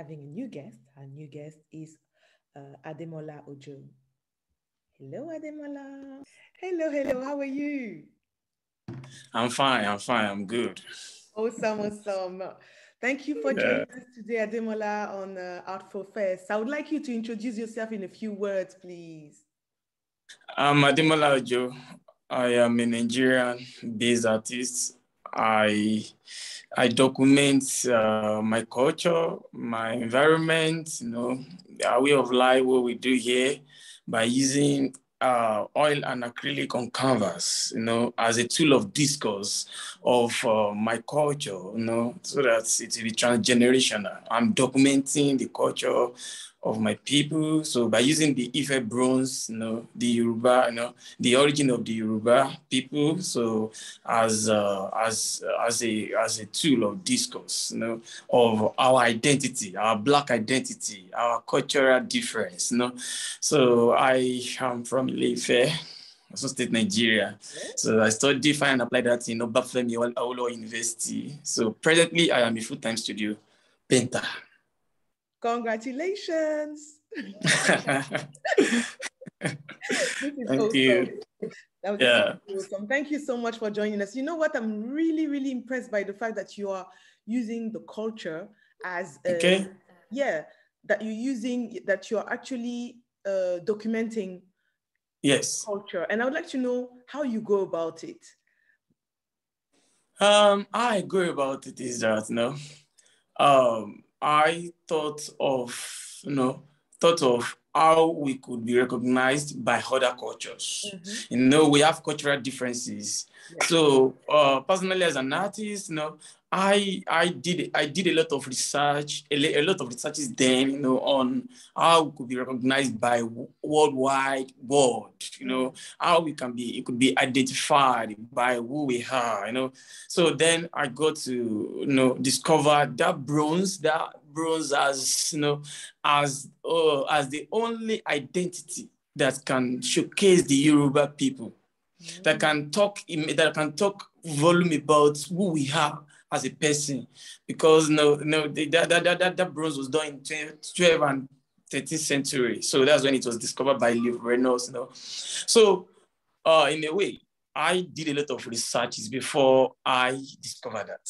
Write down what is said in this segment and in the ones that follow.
having a new guest. Our new guest is uh, Ademola Ojo. Hello, Ademola. Hello, hello. How are you? I'm fine. I'm fine. I'm good. Awesome, awesome. Thank you for joining yeah. us today, Ademola, on uh, Artfrofest. I would like you to introduce yourself in a few words, please. I'm Ademola Ojo. I am a Nigerian-based artist. I I document uh, my culture, my environment, you know, our way of life, what we do here by using uh, oil and acrylic on canvas, you know, as a tool of discourse of uh, my culture, you know, so that it will be transgenerational. I'm documenting the culture of my people. So by using the Ife bronze, you know, the Yoruba, you know, the origin of the Yoruba people, so as uh, as as a as a tool of discourse, you know, of our identity, our black identity, our cultural difference, you know. So I am from Ife. Osun State, Nigeria. So I studied the Fine and Applied Art in Obafemi Awolowo University. So presently I am a full-time studio painter. Congratulations. Thank awesome. you. That was yeah. awesome. Thank you so much for joining us. You know what? I'm really, really impressed by the fact that you are using the culture as a, okay. Yeah, that you're using that you're actually uh, documenting yes culture, and I would like to know how you go about it. Um, I go about it is that you know, um, I thought of, you know, thought of how we could be recognized by other cultures. Mm-hmm. You know, we have cultural differences. Yeah. So uh, personally as an artist, you know, I I did I did a lot of research, a, lot of researches then, you know, on how we could be recognized by worldwide world, you know, how we can be, it could be identified by who we are, you know. So then I got to, you know, discover that bronze, that bronze as, you know, as uh, as the only identity that can showcase the Yoruba people, mm-hmm. that can talk, that can talk volume about who we are as a person because no, no, that, that, that, that bronze was done in 12th and 13th century. So that's when it was discovered by Leo Frobenius, you know. So uh, in a way, I did a lot of researches before I discovered that.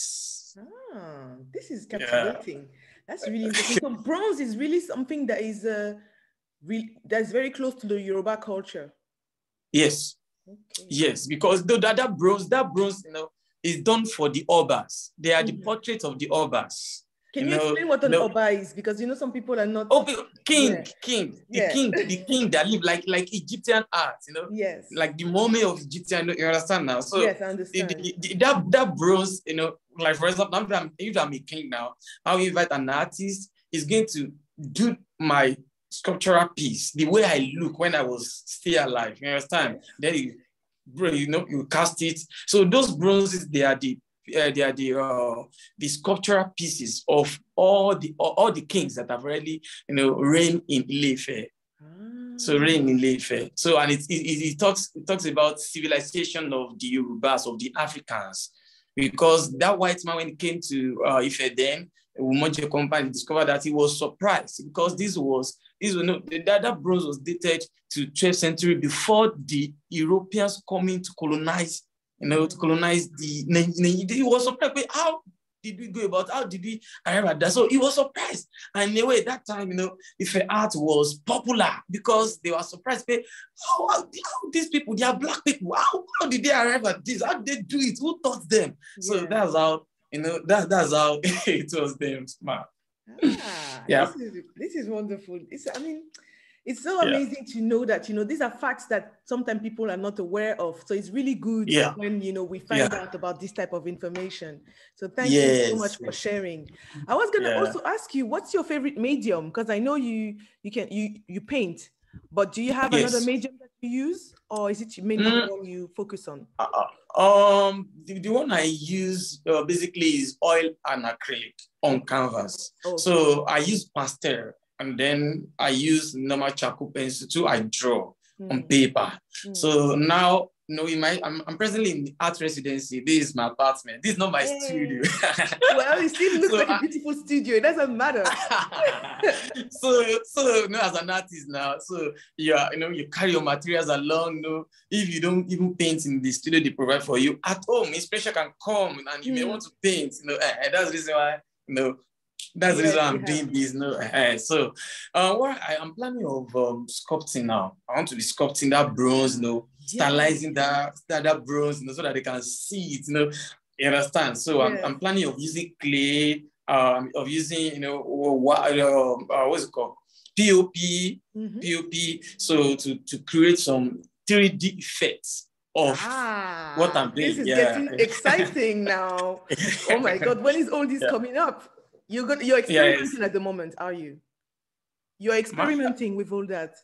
Ah, this is captivating. Yeah. That's really interesting. so bronze is really something that is uh, re- that's very close to the Yoruba culture. Yes. Okay. Yes, because the, that, that bronze, that bronze, you know, is done for the obas. They are mm-hmm. the portraits of the obas. Can you, you know, explain what an no, oba is? Because you know some people are not. Okay, king, yeah. king, the yeah. king, the king that live like like Egyptian art. You know, yes, like the mummy of Egyptian. You understand now? So yes, I understand. The, the, the, that that bronze, you know, like for example, I'm, if I'm a king now, I'll invite an artist. Is going to do my sculptural piece the way I look when I was still alive. You understand? Then he you know, you cast it. So those bronzes, they are the uh, they are the uh, the sculptural pieces of all the all, the kings that have already you know reigned in Ile-Ife. So ah. reign in Ile-Ife. So and it, it, it, talks it talks about civilization of the Yorubas of the Africans because that white man when he came to uh, Ife then Umoje company discovered that he was surprised because this was this was no that, that bronze was dated to 12th century before the Europeans coming to colonize, you know, to colonize the he was surprised. How did we go about? How did we arrive at that? So he was surprised. And in a way, that time, you know, Ife art was popular because they were surprised. How, how, how these people, they are black people, how, how did they arrive at this? How did they do it? Who taught them? Yeah. So that's how you know, that, that's how it was them smart. Ah, yeah. This is, this is wonderful. It's, I mean, it's so amazing yeah. to know that, you know, these are facts that sometimes people are not aware of. So it's really good yeah. when, you know, we find yeah. out about this type of information. So thank yes. you so much for sharing. I was going to also ask you, what's your favorite medium? Because I know you, you can, you, you paint, but do you have yes. another medium that you use or is it mainly mm. one you focus on? Uh, uh um, the, the one I use uh, basically is oil and acrylic on canvas. Oh. So I use pastel and then I use normal charcoal pencil too. I draw mm. on paper. Mm. So now no, in my I'm, I'm presently in the art residency. This is my apartment. This is not my hey. studio. well, it still looks so like I, a beautiful studio. It doesn't matter. so so you know, as an artist now, so you are, you know, you carry your materials along. You know, if you don't even paint in the studio they provide for you at home, inspiration can come and you mm. may want to paint. You know, and that's the reason why you know that's the reason I'm doing this. No, uh, so uh, what I am planning of um, sculpting now. I want to be sculpting that bronze, you know, stylizing that, that that bronze, you know, so that they can see it. You know, you understand? So I'm, I'm planning of using clay, um, of using you know what uh, uh, what's it called? POP, mm-hmm. POP. So to to create some 3D effects of ah, what I'm doing. This is yeah. getting exciting now. oh my God, when is all this yeah. coming up? You're good. You're experimenting at the moment, are you? You're experimenting with all that,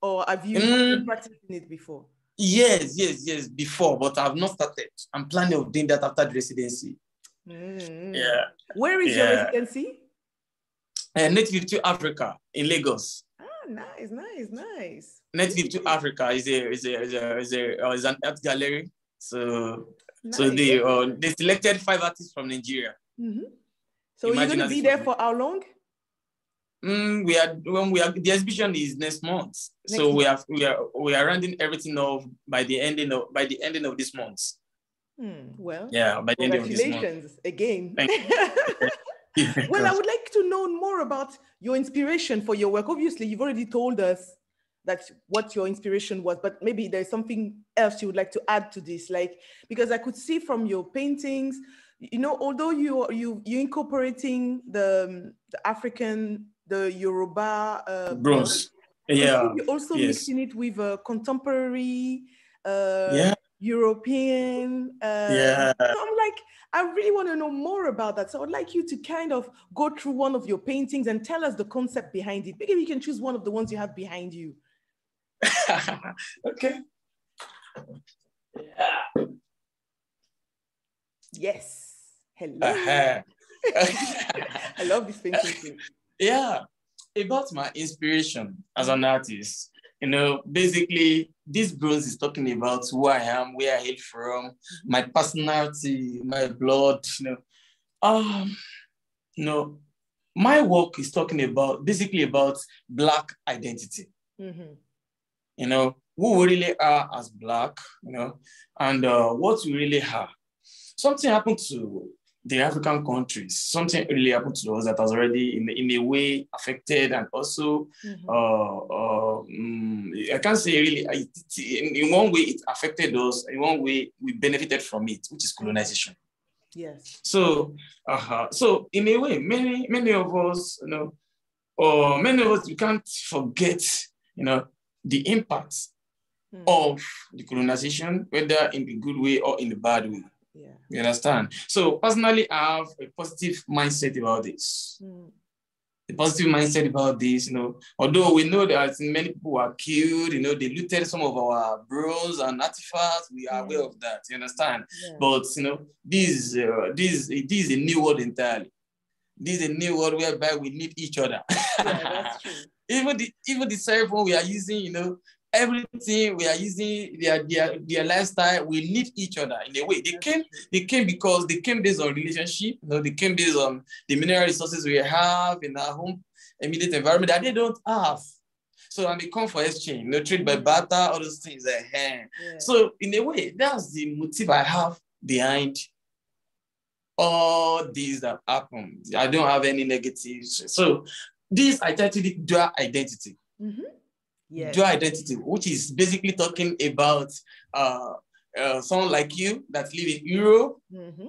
or have you mm, practicing it before? Yes, yes, yes, before, but I've not started. I'm planning of doing that after the residency. Mm. Yeah. Where is yeah. your residency? Uh, Native to Africa in Lagos. Ah, nice, nice, nice. Native to Africa is a is a is a is, a, uh, is an art gallery. So nice. so they uh, they selected five artists from Nigeria. Mm-hmm. So Imagine you're going to be there for how long? Mm, we are when we are the exhibition is next month. Next so month. we have we are we are rounding everything off by the ending of by the ending of this month. Hmm, well, yeah, by the ending of this month. again. well, I would like to know more about your inspiration for your work. Obviously, you've already told us that what your inspiration was, but maybe there's something else you would like to add to this, like because I could see from your paintings you know, although you you you incorporating the the African, the Yoruba uh, bronze, yeah, also yes. mixing it with a contemporary, uh, yeah. European. Uh, yeah, so I'm like, I really want to know more about that. So I'd like you to kind of go through one of your paintings and tell us the concept behind it. Maybe you can choose one of the ones you have behind you. okay. Yeah. Yes. Hello. Uh-huh. I love this painting. Yeah, about my inspiration as an artist. You know, basically, this bronze is talking about who I am, where I hail from, my personality, my blood. You know, um, you know, my work is talking about basically about black identity. Mm-hmm. You know, who we really are as black. You know, and uh, what we really are. Something happened to the African countries, something really happened to us that has already in, in a way affected and also, mm-hmm. uh, uh, um, I can't say really, in, in one way it affected us, in one way we benefited from it, which is colonization. Yes. So, uh, so in a way, many, many of us, you know, or many of us, we can't forget, you know, the impacts mm. of the colonization, whether in the good way or in the bad way. Yeah. You understand? So personally, I have a positive mindset about this. Mm. A positive mindset about this, you know, although we know that many people were killed, you know, they looted some of our bronze and artifacts. We are aware of that. You understand? Yeah. But you know, this uh, this this is a new world entirely. This is a new world whereby we need each other. Yeah, even the even the cell phone we are using, you know, everything we are using their, their their lifestyle we need each other in a way. They came they came because they came based on relationship you know they came based on the mineral resources we have in our home immediate environment that they don't have. So and they come for exchange you know trade by barter all those things like, yeah. so in a way that's the motive i have behind all these that happen. I don't have any negatives. So this identity dual identity. Mm-hmm yes. dual identity, which is basically talking about uh, uh, someone like you that live in Europe. Mm-hmm.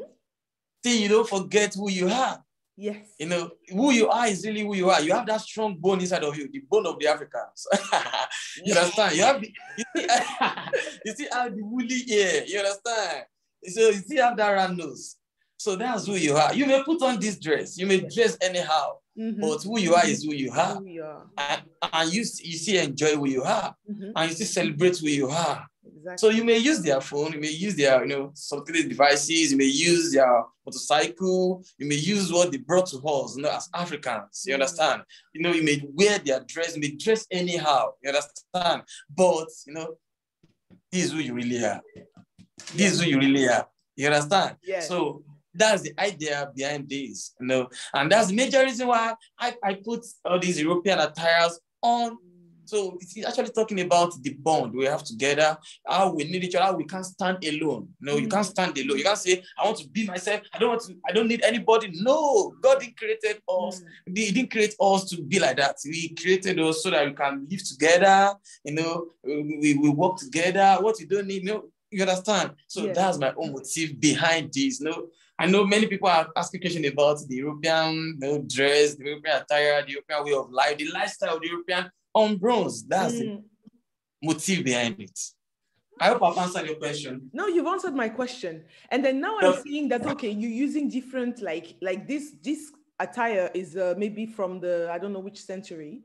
Then you don't forget who you are. Yes. You know, who you are is really who you are. You have that strong bone inside of you, the bone of the Africans. you understand? You have the, you see, you see how the woolly ear, you understand? So you see how that round nose. So that's who you are. You may put on this dress, you may dress anyhow. Mm-hmm. But who you are is who you are. Who you are. And, and you, you still enjoy who you are. Mm-hmm. And you still celebrate who you are. Exactly. So you may use their phone, you may use their, you know, sophisticated devices, you may use their motorcycle, you may use what they brought to us, you know, as Africans, you mm-hmm. understand? You know, you may wear their dress, you may dress anyhow, you understand? But, you know, this is who you really are. This is who you really are. You understand? Yeah. So that's the idea behind this, you know, and that's the major reason why I, I put all these European attires on so it's actually talking about the bond we have together, how we need each other, how we can't stand alone. No, you can't stand alone. You can't say, I want to be myself. I don't want to, I don't need anybody. No, God didn't create us. Mm. He didn't create us to be like that. He created us so that we can live together, you know, we, we work together. What you don't need, you know, you understand? So yeah. that's my own motive behind this. You know, I know many people are asking questions about the European you know, dress, the European attire, the European way of life, the lifestyle of the European on bronze. That's mm. the motive behind it. I hope I've answered your question. No, you've answered my question. And then now I'm seeing that okay, you're using different like like this this attire is uh, maybe from the I don't know which century.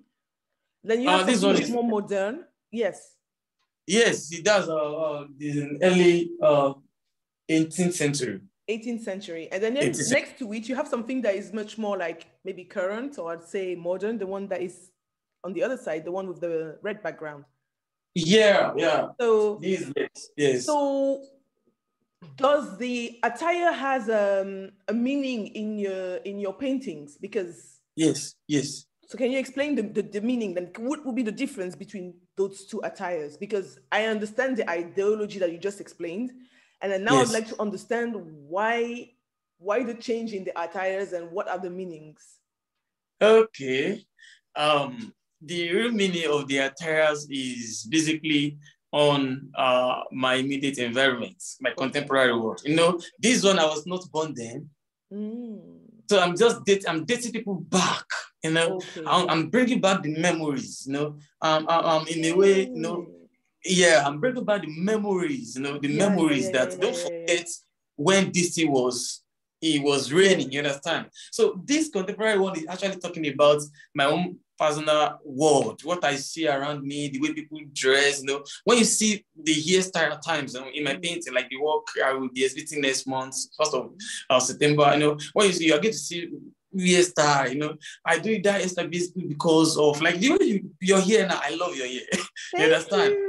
Then you uh, have uh, this one is more modern. Yes. Yes, it does. Uh, uh the early uh 18th century. 18th century. And then next, next to it, you have something that is much more like maybe current or I'd say modern, the one that is on the other side, the one with the red background. Yeah, yeah. So these yes, yes. So does the attire has um, a meaning in your in your paintings? Because yes, yes. So can you explain the, the, the meaning then? What would be the difference between those two attires? Because I understand the ideology that you just explained, and then now yes. I'd like to understand why why the change in the attires and what are the meanings. Okay. Um, the real meaning of the attires is basically on uh, my immediate environment, my contemporary world. You know, this one I was not born then. Mm. So I'm just dating, I'm dating people back, you know, okay. I'm, I'm, bringing back the memories, you know, um, um, um in a way, you know, yeah, I'm bringing back the memories, you know, the yeah, memories yeah, that don't forget when DC was it was raining, you understand? So this contemporary one is actually talking about my own personal world, what I see around me, the way people dress, you know, when you see the hairstyle at times you know, in my mm. painting, like the work I will be exhibiting next month, first of uh, September, you know, when you see, you get to see hairstyle, you know, I do that hairstyle basically because of like the way you, you're here now, I love your hair. you understand? You.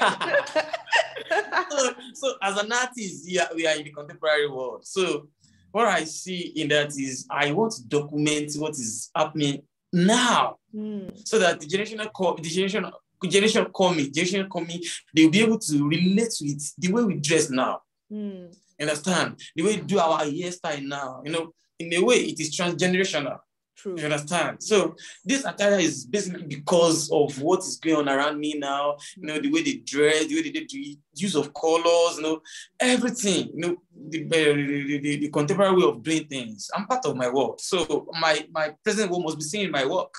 so, so as an artist, yeah, we are in the contemporary world. So what I see in that is I want to document what is happening now mm. so that the generational co- the generation generation coming generation coming they'll be able to relate to it the way we dress now mm. understand the way we do our hairstyle now you know in a way it is transgenerational True. You understand? So this attire is basically because of what is going on around me now. You know, the way they dress, the way they do use of colors, you know, everything. You know, the, the, the, the contemporary way of doing things. I'm part of my work. So my my present work must be seen in my work.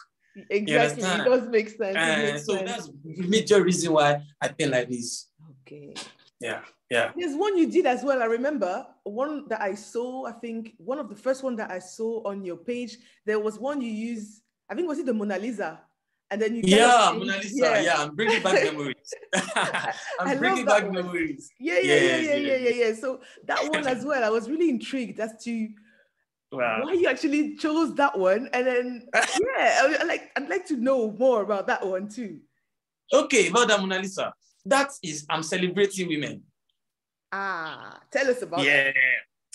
Exactly. It does make sense. Eh, and so sense. that's major reason why I paint like this. Okay. Yeah. Yeah. There's one you did as well. I remember one that I saw, I think one of the first one that I saw on your page, there was one you used, I think was it the Mona Lisa? And then you Yeah, Mona Lisa. Yeah. yeah, I'm bringing back memories. I'm bringing back one. memories. Yeah, yeah, yeah, yeah, yeah, yeah, yeah. So that one as well, I was really intrigued as to wow. why you actually chose that one. And then yeah, I like I'd like to know more about that one too. Okay, about the Mona Lisa. That is I'm celebrating women. Ah, tell us about yeah, that.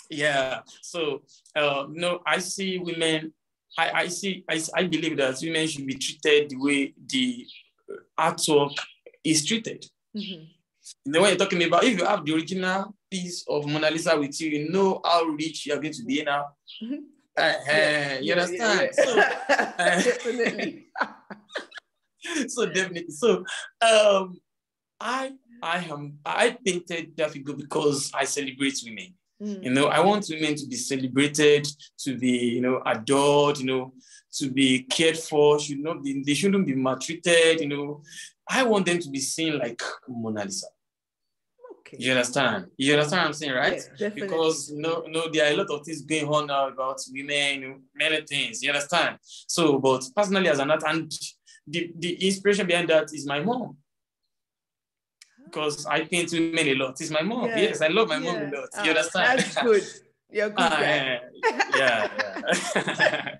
Yeah. So, uh, no, I see women, I, I see, I, I believe that women should be treated the way the artwork is treated. Mm-hmm. Know, when you're talking about, if you have the original piece of Mona Lisa with you, you know how rich you're going to be now. Mm-hmm. Uh, yeah, you understand? Yeah, yeah. So, uh, definitely. so definitely. So um, I I am I painted Daffy because I celebrate women. Mm. You know, I want women to be celebrated, to be, you know, adored, you know, to be cared for, should not be, they shouldn't be maltreated, you know. I want them to be seen like Mona Lisa. Okay. You understand? You understand what I'm saying, right? Yeah, because you know, you know, there are a lot of things going on now about women, you know, many things. You understand? So, but personally, as an art, and the, the inspiration behind that is my mom because I paint women a lot. It's my mom. Yeah. Yes, I love my yeah. mom a lot. You uh, understand? That's good. You're good. Uh, yeah, yeah.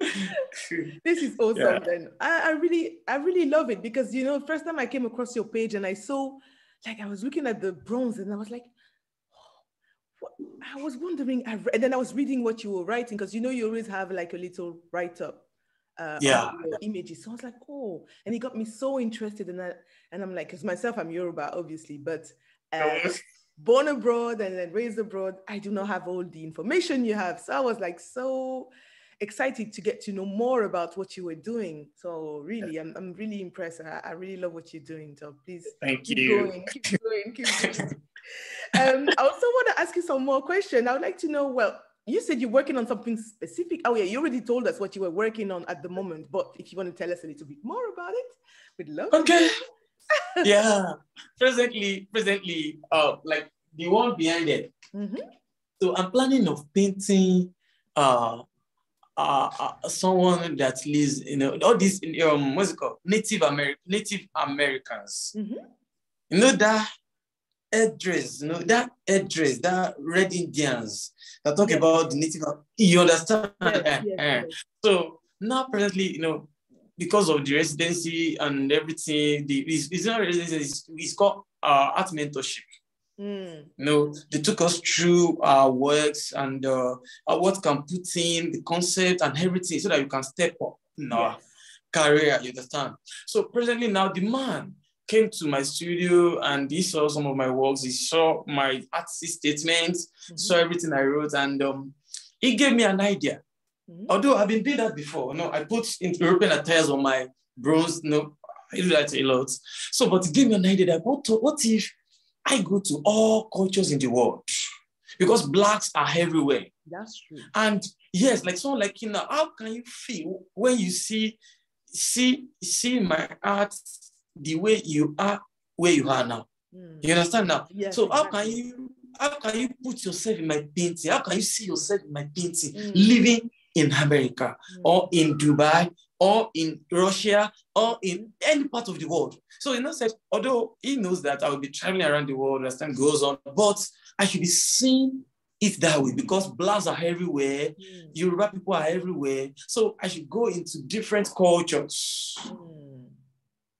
this is awesome yeah. then I, I really i really love it because you know first time i came across your page and i saw like I was looking at the bronze and I was like, I was wondering, I and then I was reading what you were writing because you know you always have like a little write up uh, yeah. images. So I was like, oh, and it got me so interested in that. And I'm like, because myself, I'm Yoruba, obviously, but uh, born abroad and then raised abroad, I do not have all the information you have. So I was like, so excited to get to know more about what you were doing. So really, I'm, I'm really impressed. I, I really love what you're doing. So please Thank keep you. going, keep going, keep going. um, I also want to ask you some more questions. I would like to know, well, you said you're working on something specific. Oh yeah, you already told us what you were working on at the moment, but if you want to tell us a little bit more about it, we'd love okay. Yeah. Presently, presently, uh, like the one behind it. Mm-hmm. So I'm planning of painting uh, uh, uh, someone that lives, you know, all these um, what's it called? Native American Native Americans. Mm-hmm. You know that headdress, you know, that headdress, that red Indians that talk yes. about the native, you understand? Yes, yes, yes. So now presently, you know, because of the residency and everything, the it's, it's not residency, it's, it's called uh, art mentorship. Mm. You know, they took us through our works and uh, what can put in the concept and everything so that you can step up in our career, you understand? So presently now the man came to my studio and he saw some of my works. He saw my artist statements, mm-hmm. saw everything I wrote, and um, he gave me an idea. Mm-hmm. Although I've been doing that before, you know, I put European attires on my bronze, you know, I do that a lot. So, but he gave me an idea that what, what if I go to all cultures in the world? Because blacks are everywhere. That's true. And yes, like someone like you know, how can you feel when you see see see my art the way you are where you are now. Mm. You understand now? Yes, so how can you how can you put yourself in my painting? How can you see yourself in my painting mm. living in America or in Dubai or in Russia or in any part of the world? So you know, said, although he knows that I will be traveling around the world as time goes on, but I should be seeing it that way because blacks are everywhere, mm. Yoruba people are everywhere. So I should go into different cultures. Mm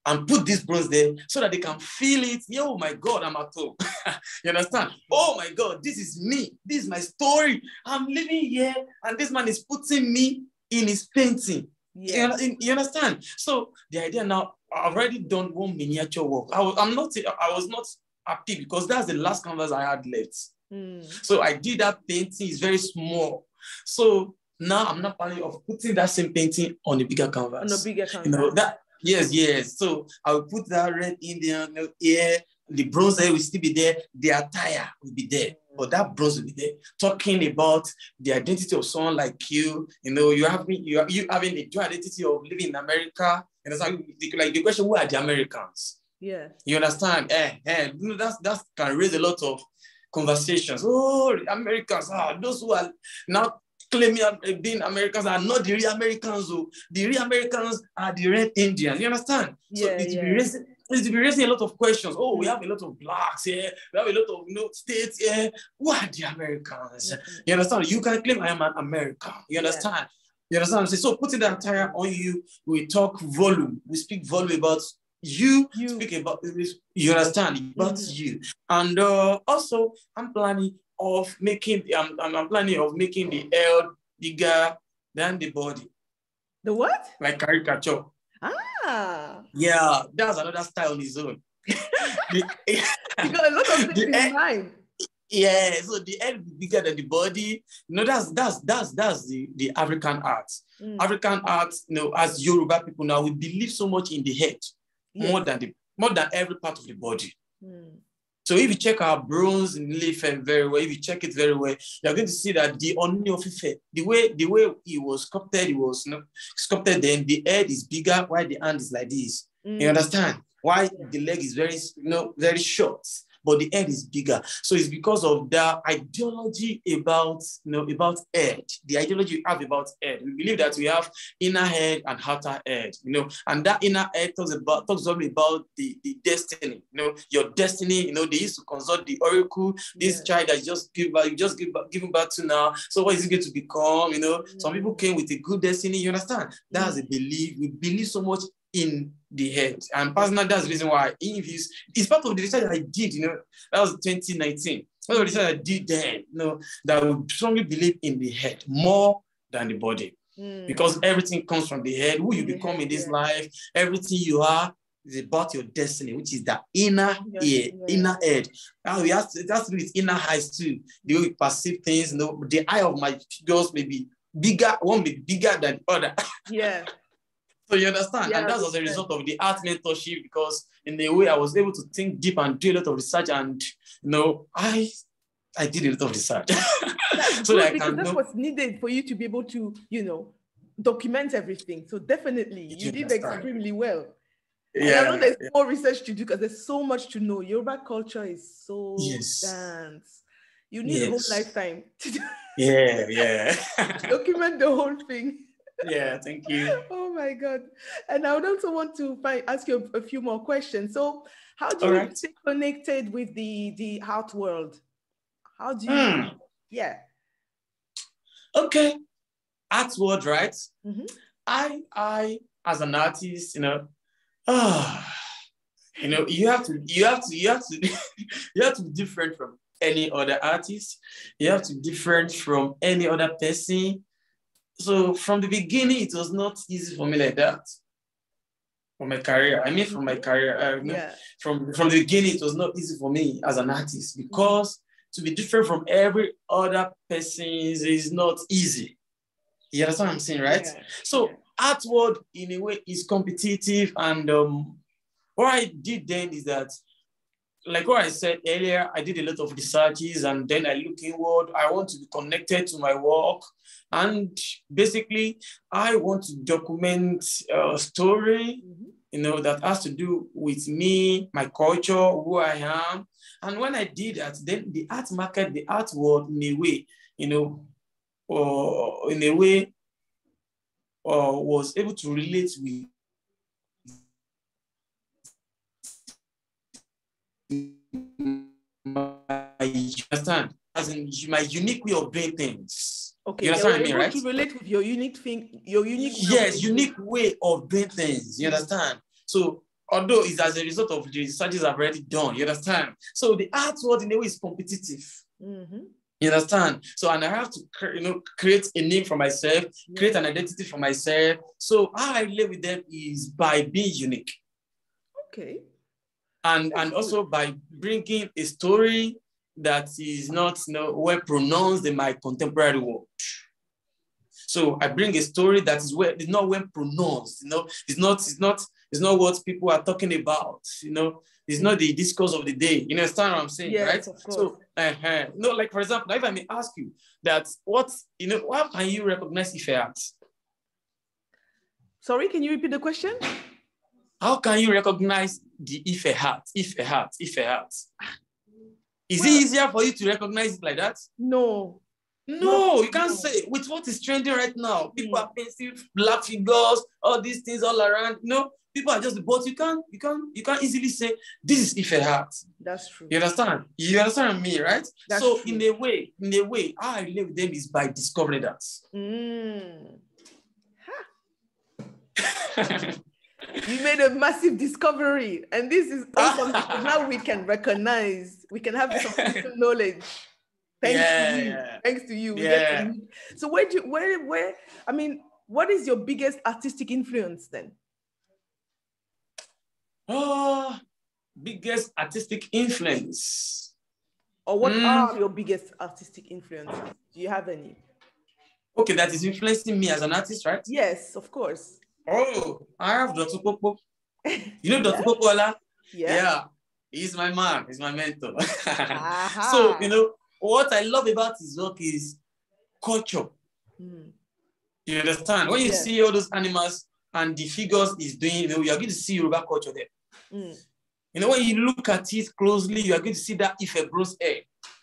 and put this bronze there so that they can feel it. Oh my God, I'm at home. you understand? Oh my God, this is me. This is my story. I'm living here, and this man is putting me in his painting. Yeah. You, you understand? So the idea now, I've already done one miniature work. I was, I'm not, I was not happy because that's the last canvas I had left. Mm. So I did that painting. It's very small. So now I'm not planning of putting that same painting on a bigger canvas. On a bigger canvas. You know that Yes, yes. So I will put that red Indian here, the bronze hair will still be there, the attire will be there, but that bronze will be there. Talking about the identity of someone like you, you know, you having you you having the dual identity of living in America, and it's like, like the question, who are the Americans? Yeah. You understand? Eh, eh, you know, that's that can raise a lot of conversations. Oh, Americans, ah, those who are now claiming being Americans are not the real Americans. Oh. The real Americans are the red Indians. You understand? Yeah, so it yeah. be raising, it be raising a lot of questions. Oh, we have a lot of blacks here. We have a lot of you know, states here. Who are the Americans? You understand? You can claim I am an American. You understand? You understand what I'm saying? So putting the entire on you, we talk volume. We speak volume about you, you. speak about you understand about mm-hmm. you. And uh, also, I'm planning of making, I'm, I'm planning of making the head bigger than the body. The what? Like caricature. Ah. Yeah, that's another style on his own. the, you got a lot of things in head, mind. Yeah, so the head bigger than the body. You know, that's that's that's that's the, the African art. Mm. African art, you know, as Yoruba people now, we believe so much in the head yes. more than the more than every part of the body. Mm. So if you check our bronze in Ife very well, if you check it very well, you're going to see that the Oni of Ife, the way the way it was sculpted, it was you know, sculpted then the head is bigger while the hand is like this. Mm. You understand? Why the leg is very you know very short but the head is bigger. So it's because of the ideology about, you know, about head, the ideology we have about head. We believe that we have inner head and outer head, you know, and that inner head talks about talks only about the, the destiny, you know, your destiny, you know, they used to consult the oracle, this yeah. child that just give birth, you just give giving birth to now. So what is it going to become? You know, some people came with a good destiny, you understand? That's a belief. We believe so much in the head. And personally, that's the reason why if it's part of the research I did, you know, that was 2019. Part of the research I did then, you know, that we strongly believe in the head more than the body. Mm. Because everything comes from the head, who you become in this yeah. life, everything you are is about your destiny, which is the inner ear, yeah. inner head. And we have to, do with inner eyes too. The way we perceive things, you know, the eye of my girls may be bigger, one may be bigger than the other. Yeah. So you understand? Yeah, and that was a result of the art mentorship because in a way I was able to think deep and do a lot of research and you know I I did a lot of research. so that because that's know. what's needed for you to be able to, you know, document everything. So definitely you, you did understand. extremely well. Yeah, and I know there's yeah. more research to do because there's so much to know. Yoruba culture is so yes. dense. You need yes. a whole lifetime to do. Yeah, yeah. document the whole thing yeah, thank you. oh my God. And I would also want to find, ask you a, a, few more questions. So how do All you right. stay connected with the, the art world? How do you, mm. yeah. Okay. Art world, right? Mm-hmm. I, I, as an artist, you know, ah, you know, you have to, you have to, you have to, you have to be different from any other artist. You have to be different from any other person so from the beginning, it was not easy for me like that. For my career, I mean, from my career, uh, yeah. from from the beginning, it was not easy for me as an artist because to be different from every other person is, not easy. You understand what I'm saying, right? Yeah. So art world, in a way, is competitive, and um, what I did then is that like what I said earlier, I did a lot of researches and then I look inward. I want to be connected to my work. And basically, I want to document a story, mm-hmm. you know, that has to do with me, my culture, who I am. And when I did that, then the art market, the art world, in a way, you know, or in a way, uh, was able to relate with my, you understand? As in my unique way of doing things. Okay, you understand what I mean, right? To relate with your unique thing, your unique. Yes, unique way of doing things. You understand? So although it's as a result of the researches I've already done, you understand? So the art world in a way is competitive. Mm-hmm. You understand? So, and I have to, you know, create a name for myself, yeah. create an identity for myself. So, how I live with them is by being unique. Okay and and also by bringing a story that is not you know, well pronounced in my contemporary world. So I bring a story that is well, it's not well pronounced, you know, it's not, it's not, it's not what people are talking about, you know, it's not the discourse of the day. You understand what I'm saying, yes, right? So, uh-huh. no, like for example, if I may ask you that, what you know, how can you recognize if act? Sorry, can you repeat the question? How can you recognize the Ife art, if a heart, Ife art? Is well, it easier for you to recognize it like that? No. No, you can't no. say with what is trending right now. People mm. are painting black figures, all these things all around. You know, people are just but you can't you can't you can't easily say this is Ife art. That's true. You understand? You understand me, right? That's so true. in a way, in a way, how I live with them is by discovering that. Mm. you made a massive discovery and this is awesome. Now we can recognize we can have some knowledge. Thanks yeah, to you thanks to you. Yeah. so where do you, where where i mean what is your biggest artistic influence then? Oh biggest artistic influence. Or what mm. are your biggest artistic influences? Do you have any? Okay that is influencing me as an artist right? Yes of course Oh, I have Dr. Popo. You know Dr. Popola? Yeah. yeah. He's my man. He's my mentor. uh-huh. So, you know, what I love about his work is culture. Mm. You understand? When you yeah. see all those animals and the figures he's doing, you know, you're going to see Yoruba culture there. Mm. You know, when you look at it closely, you are going to see that Ife bros hair.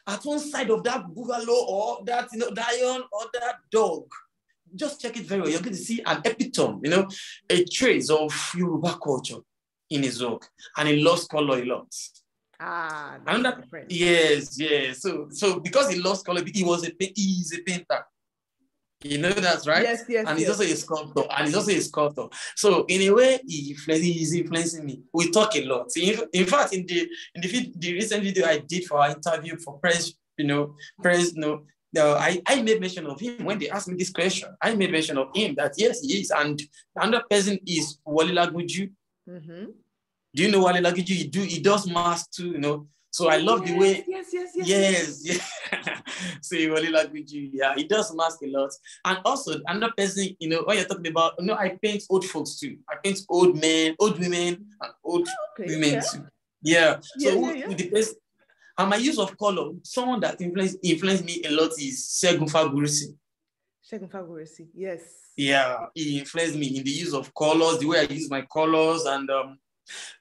At one side of that buffalo or that you know, lion or that dog, just check it very well. You're going to see an epitome, you know, a trace of Yoruba culture in his work, and he loves color a lot. Ah, and that, yes, yes. So, so because he loves color, he was a he is a painter. You know that's right. Yes, yes. And he's yes. also a sculptor, and he's also a sculptor. So in a way, he he's influencing me. We talk a lot. In, in fact, in the in the, the recent video I did for our interview for press, you know, press, you know, uh, I, I made mention of him when they asked me this question. I made mention of him that yes, he is. And another person is Wale Laguju. Mm-hmm. Do you know Wale Laguju? He do he does mask too, you know. So I love yes, the way. Yes, yes, yes. Yes, yes. so he really like. Yeah, he does mask a lot. And also another person, you know, when you're talking about, you know, I paint old folks too. I paint old men, old women, and old okay, women yeah. too. Yeah. So yeah, yeah, the best and my use of color, someone that influenced influenced me a lot is Segun Fagbemi. Segun Fagbemi, yes. Yeah, he influenced me in the use of colors, the way I use my colors, and um,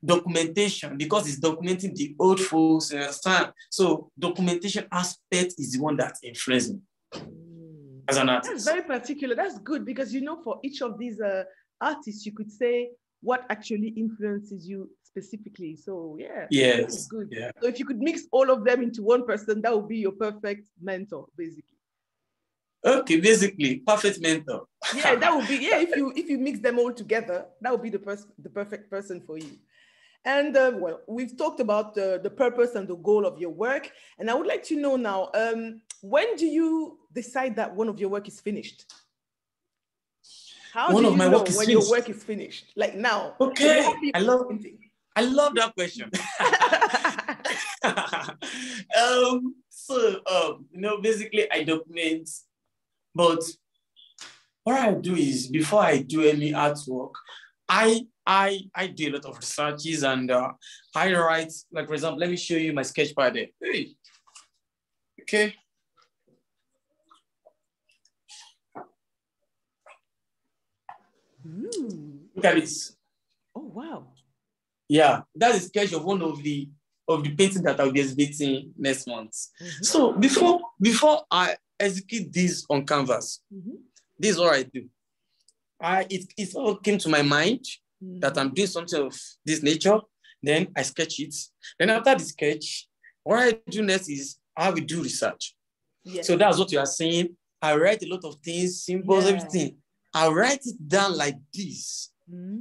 documentation because it's documenting the old folks, you understand? So documentation aspect is the one that influenced me mm. as an artist. That's very particular. That's good because you know for each of these uh, artists, you could say what actually influences you specifically. So yeah, yes, good. Yeah. So if you could mix all of them into one person, that would be your perfect mentor, basically. Okay, basically, perfect mentor. yeah, that would be yeah. If you if you mix them all together, that would be the person the perfect person for you. And uh, well, we've talked about the, the purpose and the goal of your work, and I would like to know now, um, when do you decide that one of your work is finished? How one do you know when finished. your work is finished? Like now. Okay, I love. I love that question. um, so um, you know, basically, I document but what I do is before I do any artwork, I I I do a lot of researches and uh, I write. Like for example, let me show you my sketch pad there. Hey. Okay. Ooh. Look at this. Oh wow. Yeah, that is sketch of one of the of the painting that I'll be exhibiting next month. Mm-hmm. So before before I execute this on canvas. Mm-hmm. This is what I do. I it, it all came to my mind mm-hmm. that I'm doing something of this nature. Then I sketch it. Then after the sketch, what I do next is I will do research. Yes. So that's what you are saying. I write a lot of things, symbols, yeah. everything. I write it down like this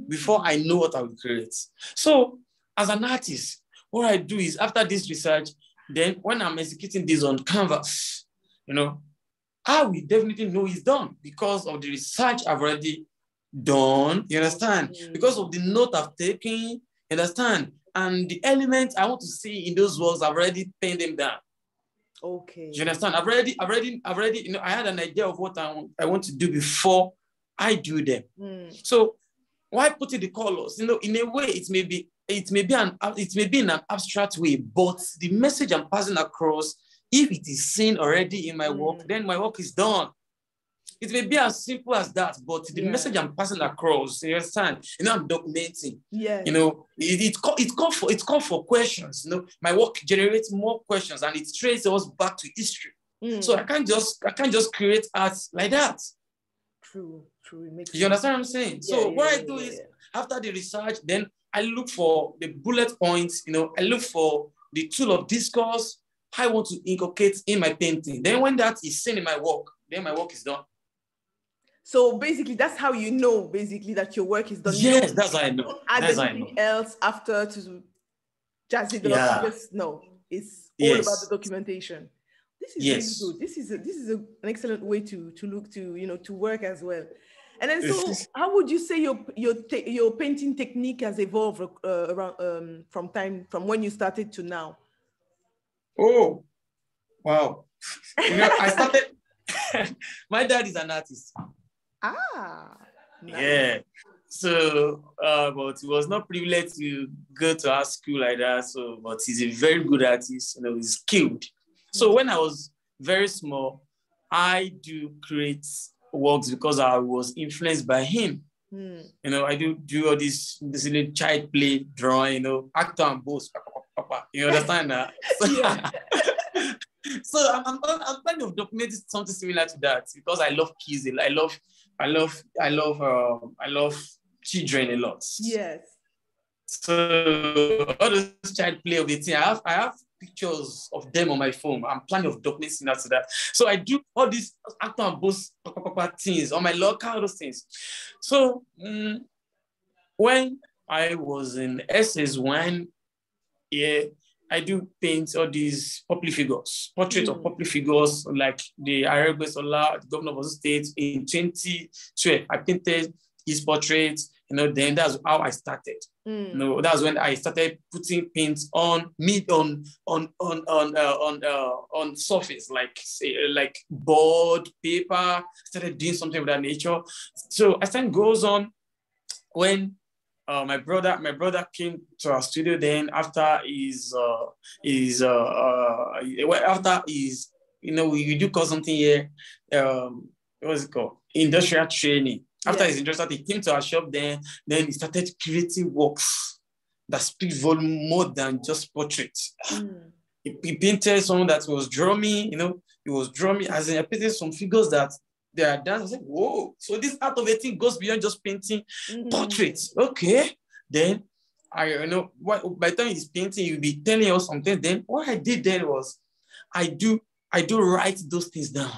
before I know what I will create. So as an artist, what I do is after this research, then when I'm executing this on canvas, you know, I will definitely know it's done because of the research I've already done. You understand? Mm. Because of the note I've taken, you understand? And the elements I want to see in those works, I've already pinned them down. Okay. you understand? I've already, I've already, I've already, you know, I had an idea of what I want, I want to do before I do them. Mm. So why put in the colors? You know, in a way, it may be, it may be an, it may be in an abstract way, but the message I'm passing across if it is seen already in my work, mm. then my work is done. It may be as simple as that, but the yeah. message I'm passing across, you understand? You know, I'm documenting. Yeah. You know, it it, it call for it call for questions. You know, my work generates more questions and it traces us back to history. Mm. So I can't just I can't just create art like that. True, true. you understand what I'm saying? Yeah, so yeah, what I do is after the research, then I look for the bullet points, you know, I look for the tool of discourse, I want to inculcate in my painting. Then when that is seen in my work, then my work is done. So basically, that's how you know basically that your work is done. Yes, that's how I know. Add that's anything else after to jazz it yeah. Just no, it's all yes. about the documentation. This is yes. really good. This is a, this is a, an excellent way to to look to you know to work as well. And then, so how would you say your your your painting technique has evolved uh, around um, from time from when you started to now? Oh, wow. You know, I started, my dad is an artist. Ah. Nice. Yeah. So, uh, but he was not privileged to go to our school like that. So, but he's a very good artist, you know, he's skilled. So when I was very small, I do create works because I was influenced by him. Mm. You know, I do do all this this little child play drawing, you know, actor and boss. You understand that? so I'm, I'm, I'm kind of documenting something similar to that because I love kids. I love, I love, I love, uh, I love children a lot. Yes. So all those child play of the thing, I have, I have pictures of them on my phone. I'm planning of documenting after that. So I do all these actor and boss things on my local, those things. So um, when I was in SS1, yeah, I do paint all these public figures, portraits mm. of public figures like the Aregbesola, the governor of the state in 2012. I painted his portrait, you know, then that's how I started. Mm. You know, that's when I started putting paints on me on on on on uh, on uh, on surface like say, like board, paper. Started doing something of that nature. So as time goes on, when uh, my brother my brother came to our studio then after his uh his uh, uh after his you know we, do call something here um what's it called industrial training after yeah. his industrial he came to our shop then then he started creating works that speak volume more than just portraits mm. he, he, painted someone that was drawing you know he was drawing as in I painted some figures that they are dancing. Like, whoa. So this art of a thing goes beyond just painting mm-hmm. portraits. Okay. Then I you know what by the time he's painting, he'll be telling us something. Then what I did then was I do I do write those things down.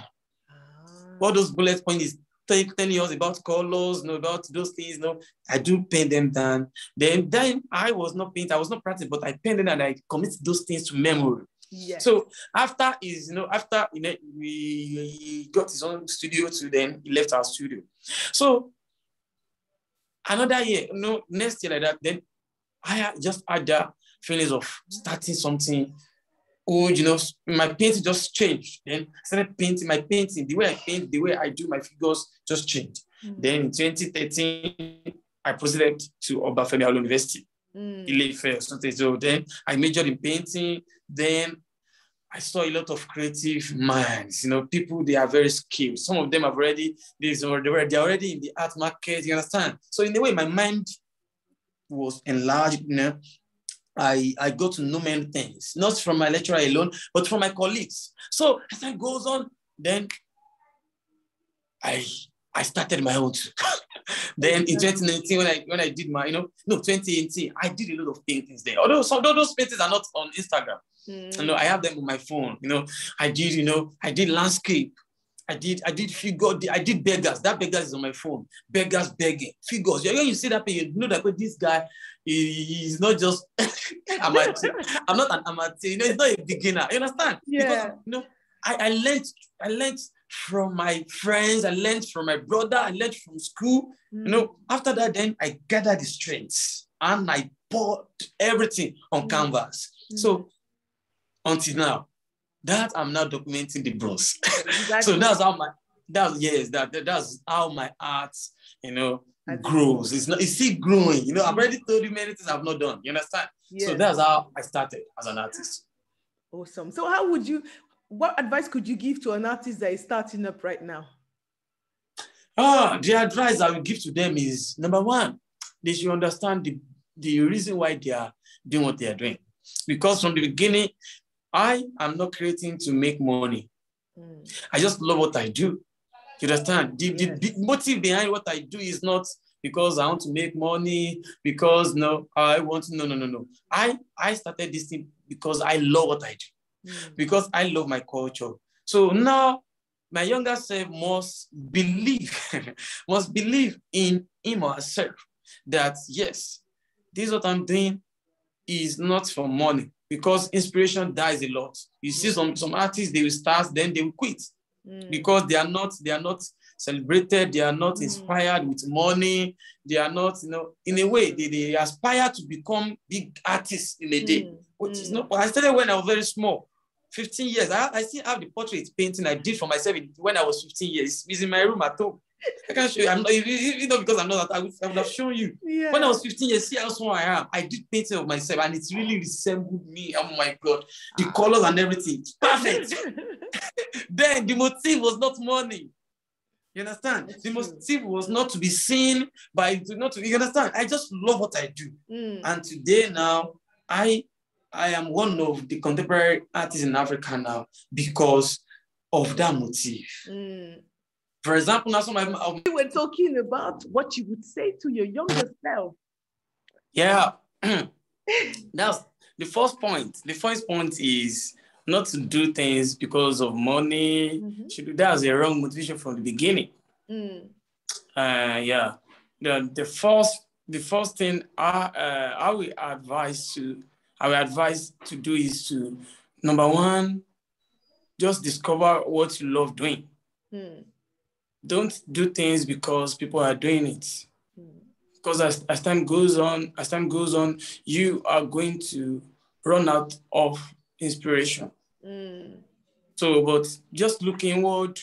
Ah. All those bullet points is telling us about colors, you know, about those things, you know, I do paint them down. Then then I was not painting, I was not practicing, but I painted and I commit those things to memory. Yes. So after is you know after you know we he got his own studio to then he left our studio. So another year, you know, next year like that, then I just had that feelings of starting something. Oh, you know, my painting just changed. Then I started painting my painting. The way I paint, the way I do my figures just changed. Mm. Then in 2013, I proceeded to Obafemi University. Mm. something. So then I majored in painting. Then I saw a lot of creative minds. You know, people they are very skilled. Some of them have already they're already in the art market. You understand? So in a way, my mind was enlarged. You know, I I got to know many things, not from my lecturer alone, but from my colleagues. So as time goes on, then I I started my own. then in 2019, when I when I did my, you know, no, 2018, I did a lot of paintings there. Although some of those paintings are not on Instagram. Mm. You know, I have them on my phone. You know, I did, you know, I did landscape. I did, I did figure, I did beggars. That beggars is on my phone. Beggars begging. Figures. When you see that you know that this guy is not just amateur. I'm not an amateur, you know, he's not a beginner. You understand? Yeah. Because you know, I, I learned, I learned from my friends, I learned from my brother, I learned from school. Mm. You know, after that, then I gathered the strengths and I poured everything on mm. canvas. Mm. So until now, that I'm not documenting the bronze. Exactly. so that's how my that's yes, that, that that's how my art, you know, grows. It's not it's still growing. You know, I've already told you many things I've not done. You understand? Yeah. So that's how I started as an artist. Awesome. So how would you what advice could you give to an artist that is starting up right now? Ah, the advice I would give to them is number one, they should understand the, the reason why they are doing what they are doing. Because from the beginning, I am not creating to make money. Mm. I just love what I do. You understand? The, yes. the, motive behind what I do is not because I want to make money, because no, I want to, no, no, no, no. I, I started this thing because I love what I do mm. because I love my culture. So now my younger self must believe, must believe in him or herself that yes, this what I'm doing is not for money because inspiration dies a lot. You see some, some artists, they will start, then they will quit mm. because they are not, they are not celebrated, they are not mm. inspired with money, they are not, you know, in a way, they, they aspire to become big artists in a day, mm. which is not, I started when I was very small. 15 years. I, I still have the portrait painting I did for myself when I was 15 years. It's in my room at home. I can show you. I'm not, you know, because I'm not I would, I would have shown you. Yeah. When I was 15 years, see how small I am. I did painting of myself and it really resembled me. Oh my God. The ah. colors and everything. Perfect. then the motive was not money. You understand? That's the motive was not to be seen by, not to, you understand? I just love what I do. Mm. And today now, I I am one of the contemporary artists in Africa now because of that motive. Mm. For example, now some of my, we were talking about what you would say to your younger self. Yeah, that's the first point, the first point is not to do things because of money. Mm-hmm. That's a wrong motivation from the beginning. Mm. Uh, yeah. The, the first the first thing I uh, I will advise to I will advise to do is to number one, just discover what you love doing. Mm. Don't do things because people are doing it. Because as, as time goes on, as time goes on, you are going to run out of inspiration. Mm. So, but just look inward,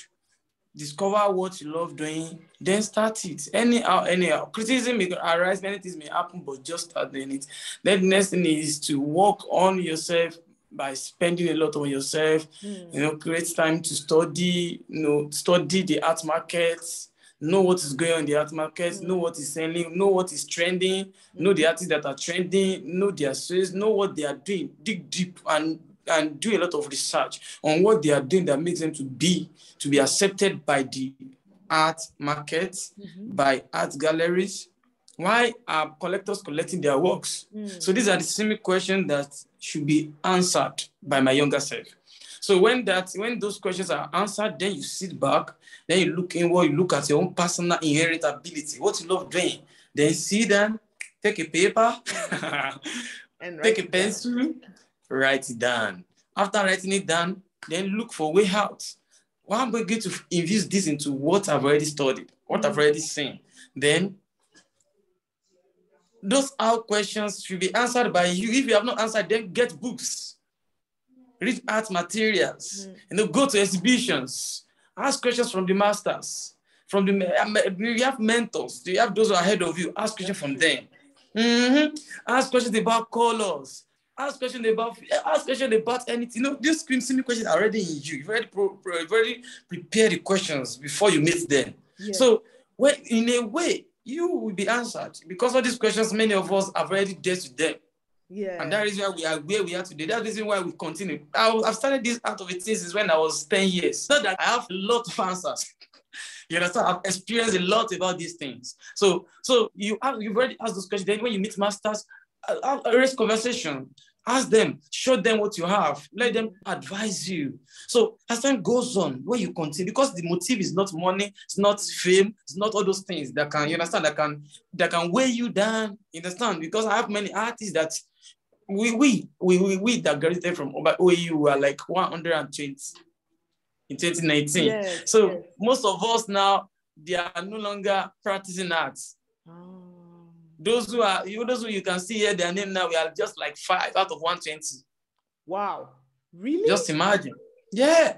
discover what you love doing, then start it. Anyhow, anyhow, criticism may arise, many things may happen, but just start doing it. Then the next thing is to work on yourself by spending a lot on yourself. Mm. You know, create time to study. You know, study the art markets know what is going on in the art markets, mm. know what is selling, know what is trending, mm. know the artists that are trending, know their sales, know what they are doing, dig deep and and do a lot of research on what they are doing that makes them to be to be accepted by the art markets, mm-hmm. by art galleries. Why are collectors collecting their works? Mm. So these are the same questions that should be answered by my younger self. So when that when those questions are answered, then you sit back, then you look inward, you look at your own personal inherent ability, what you love doing. Then see them, take a paper, and take a pencil, down. write it down. After writing it down, then look for way out. Well, I'm going to infuse this into what I've already studied, what I've already seen. Then those out questions should be answered by you. If you have not answered them, get books read art materials, mm. you know, go to exhibitions, ask questions from the masters, from the, you have mentors, do you have those ahead of you, ask questions from them. Mm-hmm. Ask questions about colors, ask questions about, ask questions about anything. You know, these simple questions are already in you. You've already, pro, pro, already prepared the questions before you meet them. Yeah. So, when, in a way, you will be answered because all these questions, many of us have already dealt with them. Yeah. And that is why we are where we are today. That's reason why we continue. I, have started this out of it since when I was 10 years. So that I have a lot of answers. you understand? I've experienced a lot about these things. So, so you have you've already asked those questions. Then when you meet masters, uh, raise conversation. Ask them, show them what you have, let them advise you. So as time goes on, when you continue, because the motive is not money, it's not fame, it's not all those things that can, you understand, that can that can weigh you down. You understand? Because I have many artists that we we we we, we that graduated from OAU were like 120 in 2019. Yes, so yes. most of us now they are no longer practicing arts. Oh. Those who are you those who you can see here their name now we are just like five out of 120. Wow, really? Just imagine. Yeah.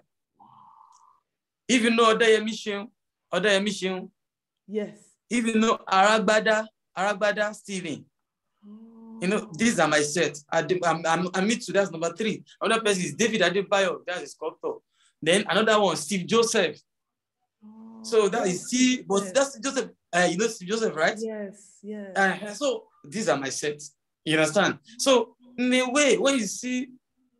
You know other emission, other emission. Yes. Even though Aragbada, Aragbada Steven. You know, these are my set. I, I'm, I'm, I'm that's number three. Another person is David Adebayo, that's a sculptor. Then another one, Steve Joseph. Oh, so that is see, but yes. that's Joseph. Uh, you know Joseph, right? Yes, yes. Uh, so these are my sets. You understand? So in a way, when you see,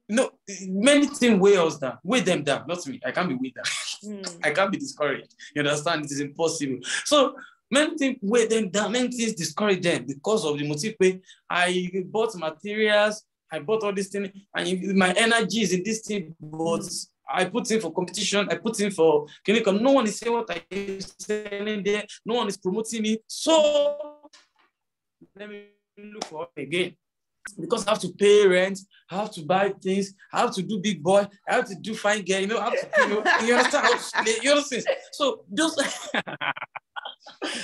you know, many things weigh us down, weigh them down, not me. I can't be weighed down. Mm. I can't be discouraged. You understand? It is impossible. So Many things weigh them down, many things discourage them because of the motive. I bought materials, I bought all these things, and my energy is in this thing, but I put in for competition, I put in for clinical. No one is saying what I am selling there, no one is promoting me. So let me look for it again. Because I have to pay rent, I have to buy things, I have to do big boy, I have to do fine girl, you know, I have to, you know, you understand? You understand? So just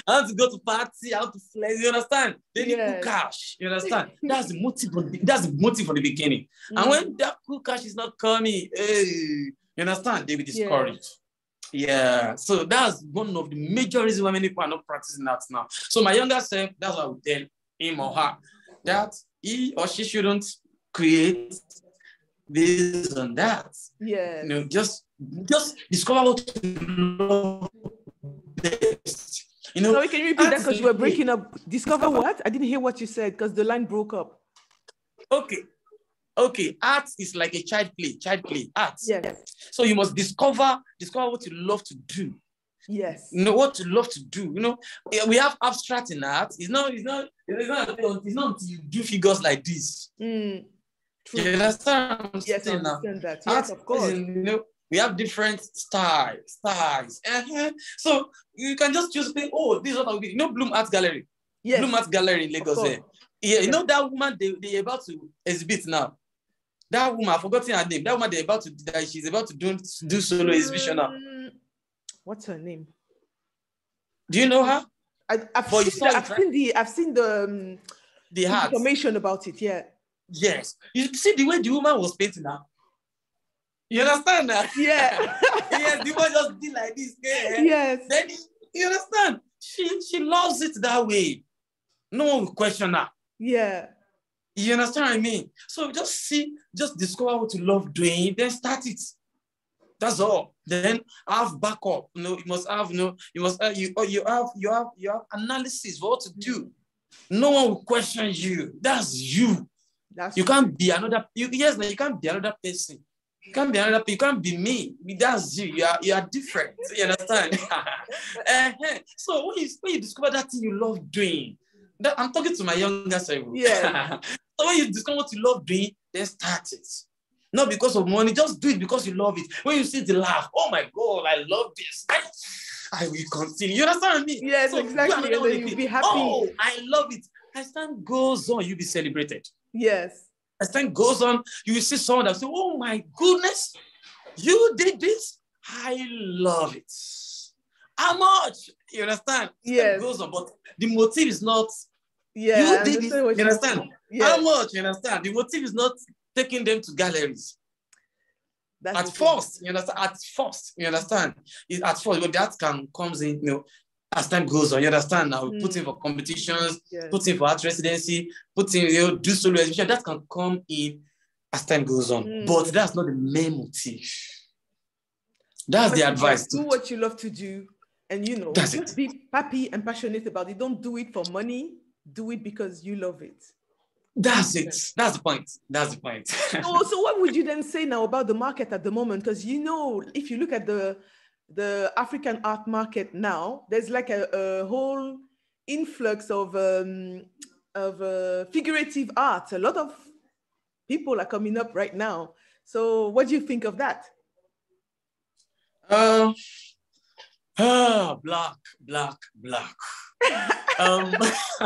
I have to go to party, I have to flex, you understand? They need yes. cool cash, you understand? That's the motive, the, that's the motive from the beginning. Mm. And when that cool cash is not coming, hey, you understand? They be discouraged. Yeah. yeah. So that's one of the major reasons why many people are not practicing that now. So my younger self, that's what I would tell him or her, that he or she shouldn't create this and that. Yeah. You know, just just discover what you love best. You know, Sorry, can you repeat that because you were breaking up? Discover what? I didn't hear what you said because the line broke up. Okay. Okay, art is like a child play, child play, art. Yes. So you must discover, discover what you love to do. Yes. You know what you love to do. You know, we have abstract in art. It's not, it's not, it's not, it's not until you do figures like this. Mm. True. You understand? Yes, I understand that. Yes, of course. You know, we have different styles, styles. Uh-huh. So you can just choose think, oh, this is what I'll be. You know, Bloom Art Gallery. Yes. Bloom Art Gallery in Lagos. Eh? Yeah, you know that woman they, they're about to exhibit now. That woman, I've forgotten her name. That woman they're about to that she's about to do do solo exhibition now. Mm, what's her name? Do you know her? I, have seen, the, I've seen the I've seen the um, the information about it. Yeah. Yes. You see the way the woman was painting now. You understand that? Yeah. yes, the woman just did like this. Yeah. Yes. Then you understand? She she loves it that way. No one will question her. Yeah. You understand what I mean? So just see, just discover what you love doing, then start it. That's all. Then have backup. You know, you must have, you know, you must uh, you you have you have you have analysis for what to do. No one will question you. That's you. That's you can't be another. You, yes, you can't be another person. You can't be another. You can't be me. That's you. You are you are different. You understand? uh, so when you when you discover that thing you love doing, that, I'm talking to my younger self. Yeah. so when you discover what you love doing, then start it. Not because of money, just do it because you love it. When you see the laugh, oh my God, I love this. I, I will continue. You understand me? Yes, so exactly. And then you'll be happy. Oh, I love it. As time goes on, you'll be celebrated. Yes. As time goes on, you will see someone that say, Oh my goodness, you did this. I love it. How much? You understand? Yes. goes on, but the motive is not. Yeah, you did it. You understand? Yes. How much? You understand? The motive is not taking them to galleries. That's at first, you understand? At first, you understand? It, at first, but that can comes in, you know, as time goes on, you understand now, mm. put in for competitions, yes. put in for art residency, put in, you know, do solo exhibition, that can come in as time goes on. Mm. But that's not the main motive. That's but the advice. Do what you love to do, and you know, that's just it. be happy and passionate about it. Don't do it for money, do it because you love it. That's it. That's the point. That's the point. so, so what would you then say now about the market at the moment? Because you know, if you look at the the African art market now, there's like a, a whole influx of um, of uh, figurative art. A lot of people are coming up right now. So, what do you think of that? Um, ah, black, black, black. um,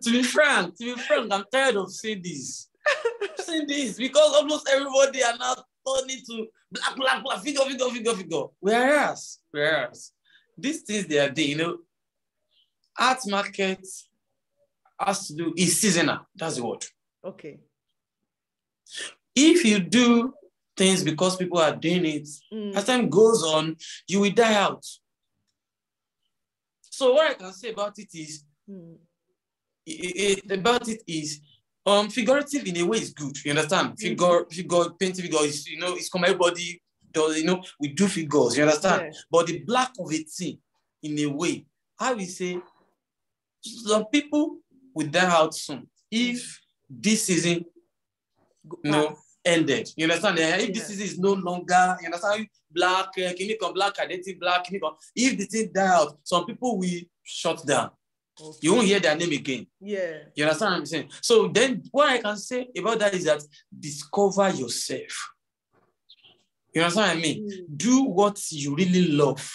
to be frank, to be frank, I'm tired of seeing this. seeing this because almost everybody are now turning to black, black, black, figure, figure, figure, figure. Whereas, whereas, these things they are there, you know, art market has to do is seasonal. That's the word. Okay. If you do things because people are doing it, mm. as time goes on, you will die out. So what I can say about it is, mm. it, it, about it is um, figurative in a way is good. You understand? Mm-hmm. Figure, figure, painting figure is you know, it's come everybody does. You know, we do figures. You understand? Yeah. But the black of a thing, in a way, I will say, some people will die out soon if this season, you know, ended. You understand? Yeah. If this season is no longer, you understand? Black, uh, can you come black identity, black, can you come? If the thing die out, some people will shut down. Okay. You won't hear their name again. Yeah. You understand what I'm saying? So then what I can say about that is that discover yourself. You understand what I mean? Mm. Do what you really love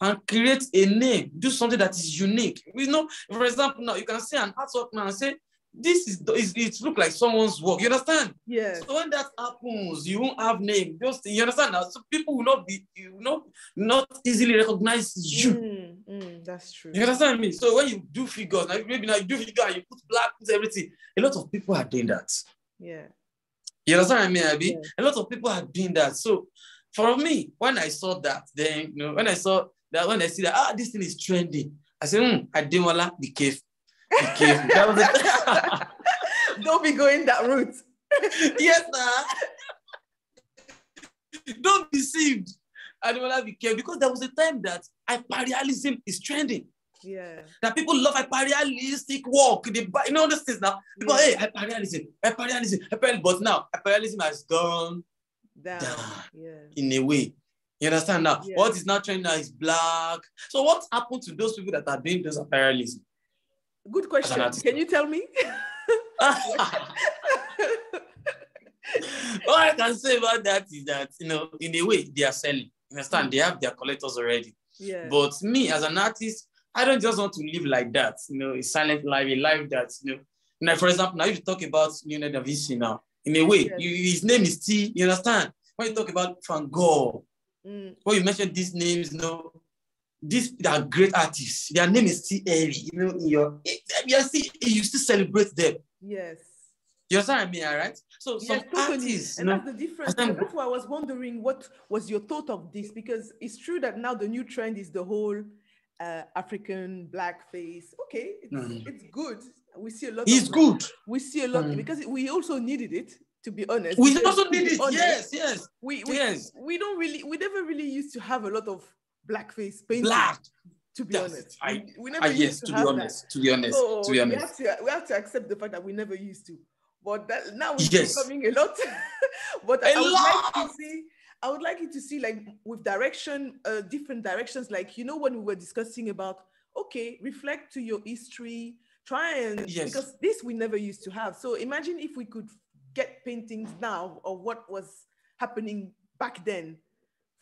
and create a name. Do something that is unique. You know, for example, now you can say an artwork now and say, this is it look like someone's work. You understand? Yeah. So when that happens, you won't have name. Just you understand now. So people will not be you know not easily recognize you. Mm, mm, that's true. You understand me? So when you do figures, now maybe now you do figure and you put black, put everything. A lot of people are doing that. Yeah. You understand what I mean, Abby? Yeah. A lot of people are doing that. So for me, when I saw that, then you know, when I saw that, when I see that, ah, this thing is trending, I said, hmm, Ademola, the cave Don't be going that route. yes, sir. Don't be deceived. I don't want to be careful because there was a time that hyperrealism is trending. Yeah. That people love hyperrealistic work. They buy, you know these things now. People, yeah. hey, hyperrealism, hyperrealism, hyperrealism. But now hyperrealism has gone down, down yeah. in a way. You understand now? Yeah. What is now trending now is black. So what happened to those people that are doing those hyperrealism? Good question. Can you tell me? All I can say about that is that, you know, in a way, they are selling. You understand? They have their collectors already. Yeah. But me, as an artist, I don't just want to live like that. You know, a silent life, a life that, you know, now, for example, now if you talk about Leonardo da Vinci now, in a way, yes. you, his name is T, you understand? When you talk about Van Gogh, mm. when you mention these names, you know, these are great artists. Their name is T. Early, you know, in your, you see, you still celebrate them. Yes. You understand what I mean, all right? So yes, totally. artists, and that's the difference. That's why I was wondering what was your thought of this because it's true that now the new trend is the whole uh, African black face. Okay, it's, mm. it's good. We see a lot. It's good. We see a lot mm. because we also needed it. To be honest, we also need it. Honest, yes, yes. We, we yes. We don't really. We never really used to have a lot of blackface painting. Black. To be yes, honest, I, we, we never I, yes, to, to be honest, that. to be honest, so to be honest, we have to we have to accept the fact that we never used to. But that now it's yes. becoming a lot. but a I would lot. like to see I would like you to see like with direction, uh, different directions. Like you know when we were discussing about okay, reflect to your history, try and yes. because this we never used to have. So imagine if we could get paintings now of what was happening back then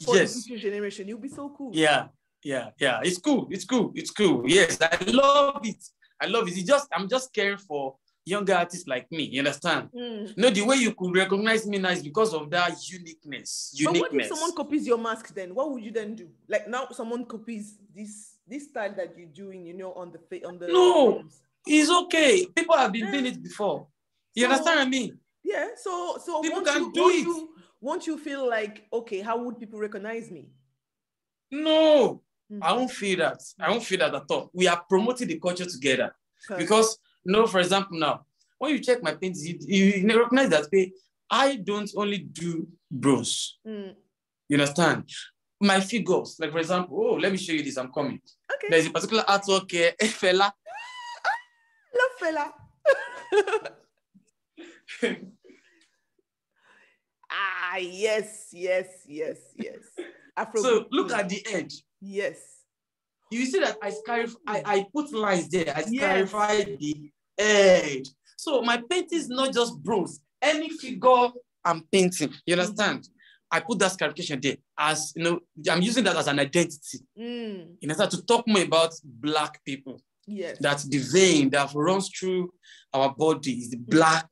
for yes. the future generation. It'll be so cool. Yeah, yeah, yeah. It's cool. It's cool. It's cool. Yes, I love it. I love it. It's just I'm just caring for younger artists like me. You understand? Mm. Know, the way you could recognize me now is because of that uniqueness. Uniqueness. But what if someone copies your mask then? What would you then do? Like now someone copies this this style that you're doing, you know, on the on the No, films. it's okay. People have been yeah. doing it before. You so, understand what I mean? Yeah. So so people can you, do it. You, won't you feel like, okay, how would people recognize me? No, mm-hmm. I don't feel that. I don't feel that at all. We are promoting the culture together. Because you know, for example, now when you check my paintings, you, you recognize that hey, I don't only do bronze. Mm. You understand? My figures, like for example, oh, let me show you this. I'm coming. Okay. There's a particular artwork here, Fela. Love Fela. ah, yes, yes, yes, yes. Afro so look at the edge. Yes. You see that I scarif- I, I put lines there. I yes. the edge. So my painting is not just bronze. Any figure I'm painting, you understand? Mm. I put that scarification there as you know, I'm using that as an identity. Mm. In order to talk more about black people. Yes. That the vein that runs through our body is the black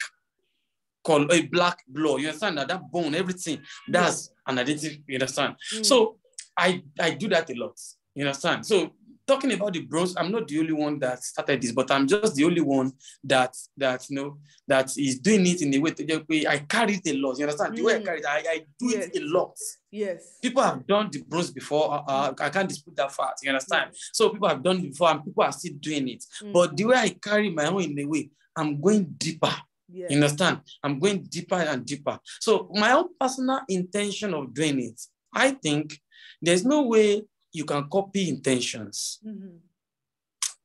color, a black blood. You understand that that bone, everything, that's an identity. You understand? Mm. So I I do that a lot. You understand? So talking about the bronze, I'm not the only one that started this, but I'm just the only one that that you know that is doing it in a way to I carry it a lot. You understand? Mm. The way I mm. carry it, I, I do yes. it a lot. Yes. People have done the bronze before. Uh, I can't dispute that fact. You understand? Yes. So people have done it before, and people are still doing it. Mm. But the way I carry my own in a way, I'm going deeper. Yes. You understand? I'm going deeper and deeper. So my own personal intention of doing it, I think there's no way you can copy intentions. Mm-hmm.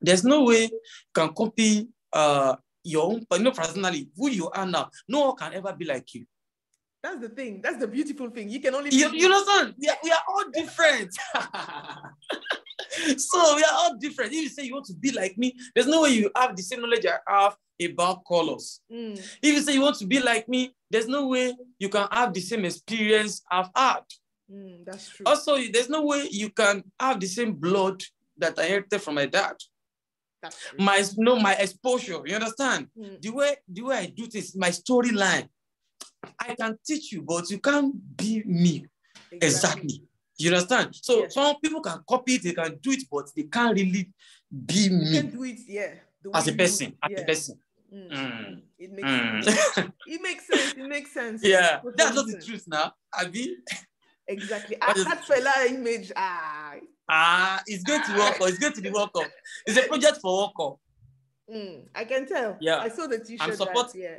There's no way you can copy uh, your own, you know, personally, who you are now, no one can ever be like you. That's the thing. That's the beautiful thing. You can only. You, you understand? We are, we are all different. so we are all different. If you say you want to be like me, there's no way you have the same knowledge I have about colors. Mm. If you say you want to be like me, there's no way you can have the same experience I've had. Mm, that's true. Also, there's no way you can have the same blood that I inherited from my dad. My no, my exposure. You understand? Mm. The way the way I do this, my storyline. I can teach you, but you can't be me exactly. exactly. You understand? So yes. some people can copy it, they can do it, but they can't really be me. You can do it, yeah. As a person, as yeah. a person. Mm. Mm. It makes mm. sense. it makes sense. It makes sense. Yeah, that's not the truth now. I mean, Exactly. Ah, that Fela image. Ah. Ah, it's going to work. It's going to be welcome. It's a project for Cup. Mm, I can tell. Yeah. I saw the t-shirt. I'm support- that, yeah.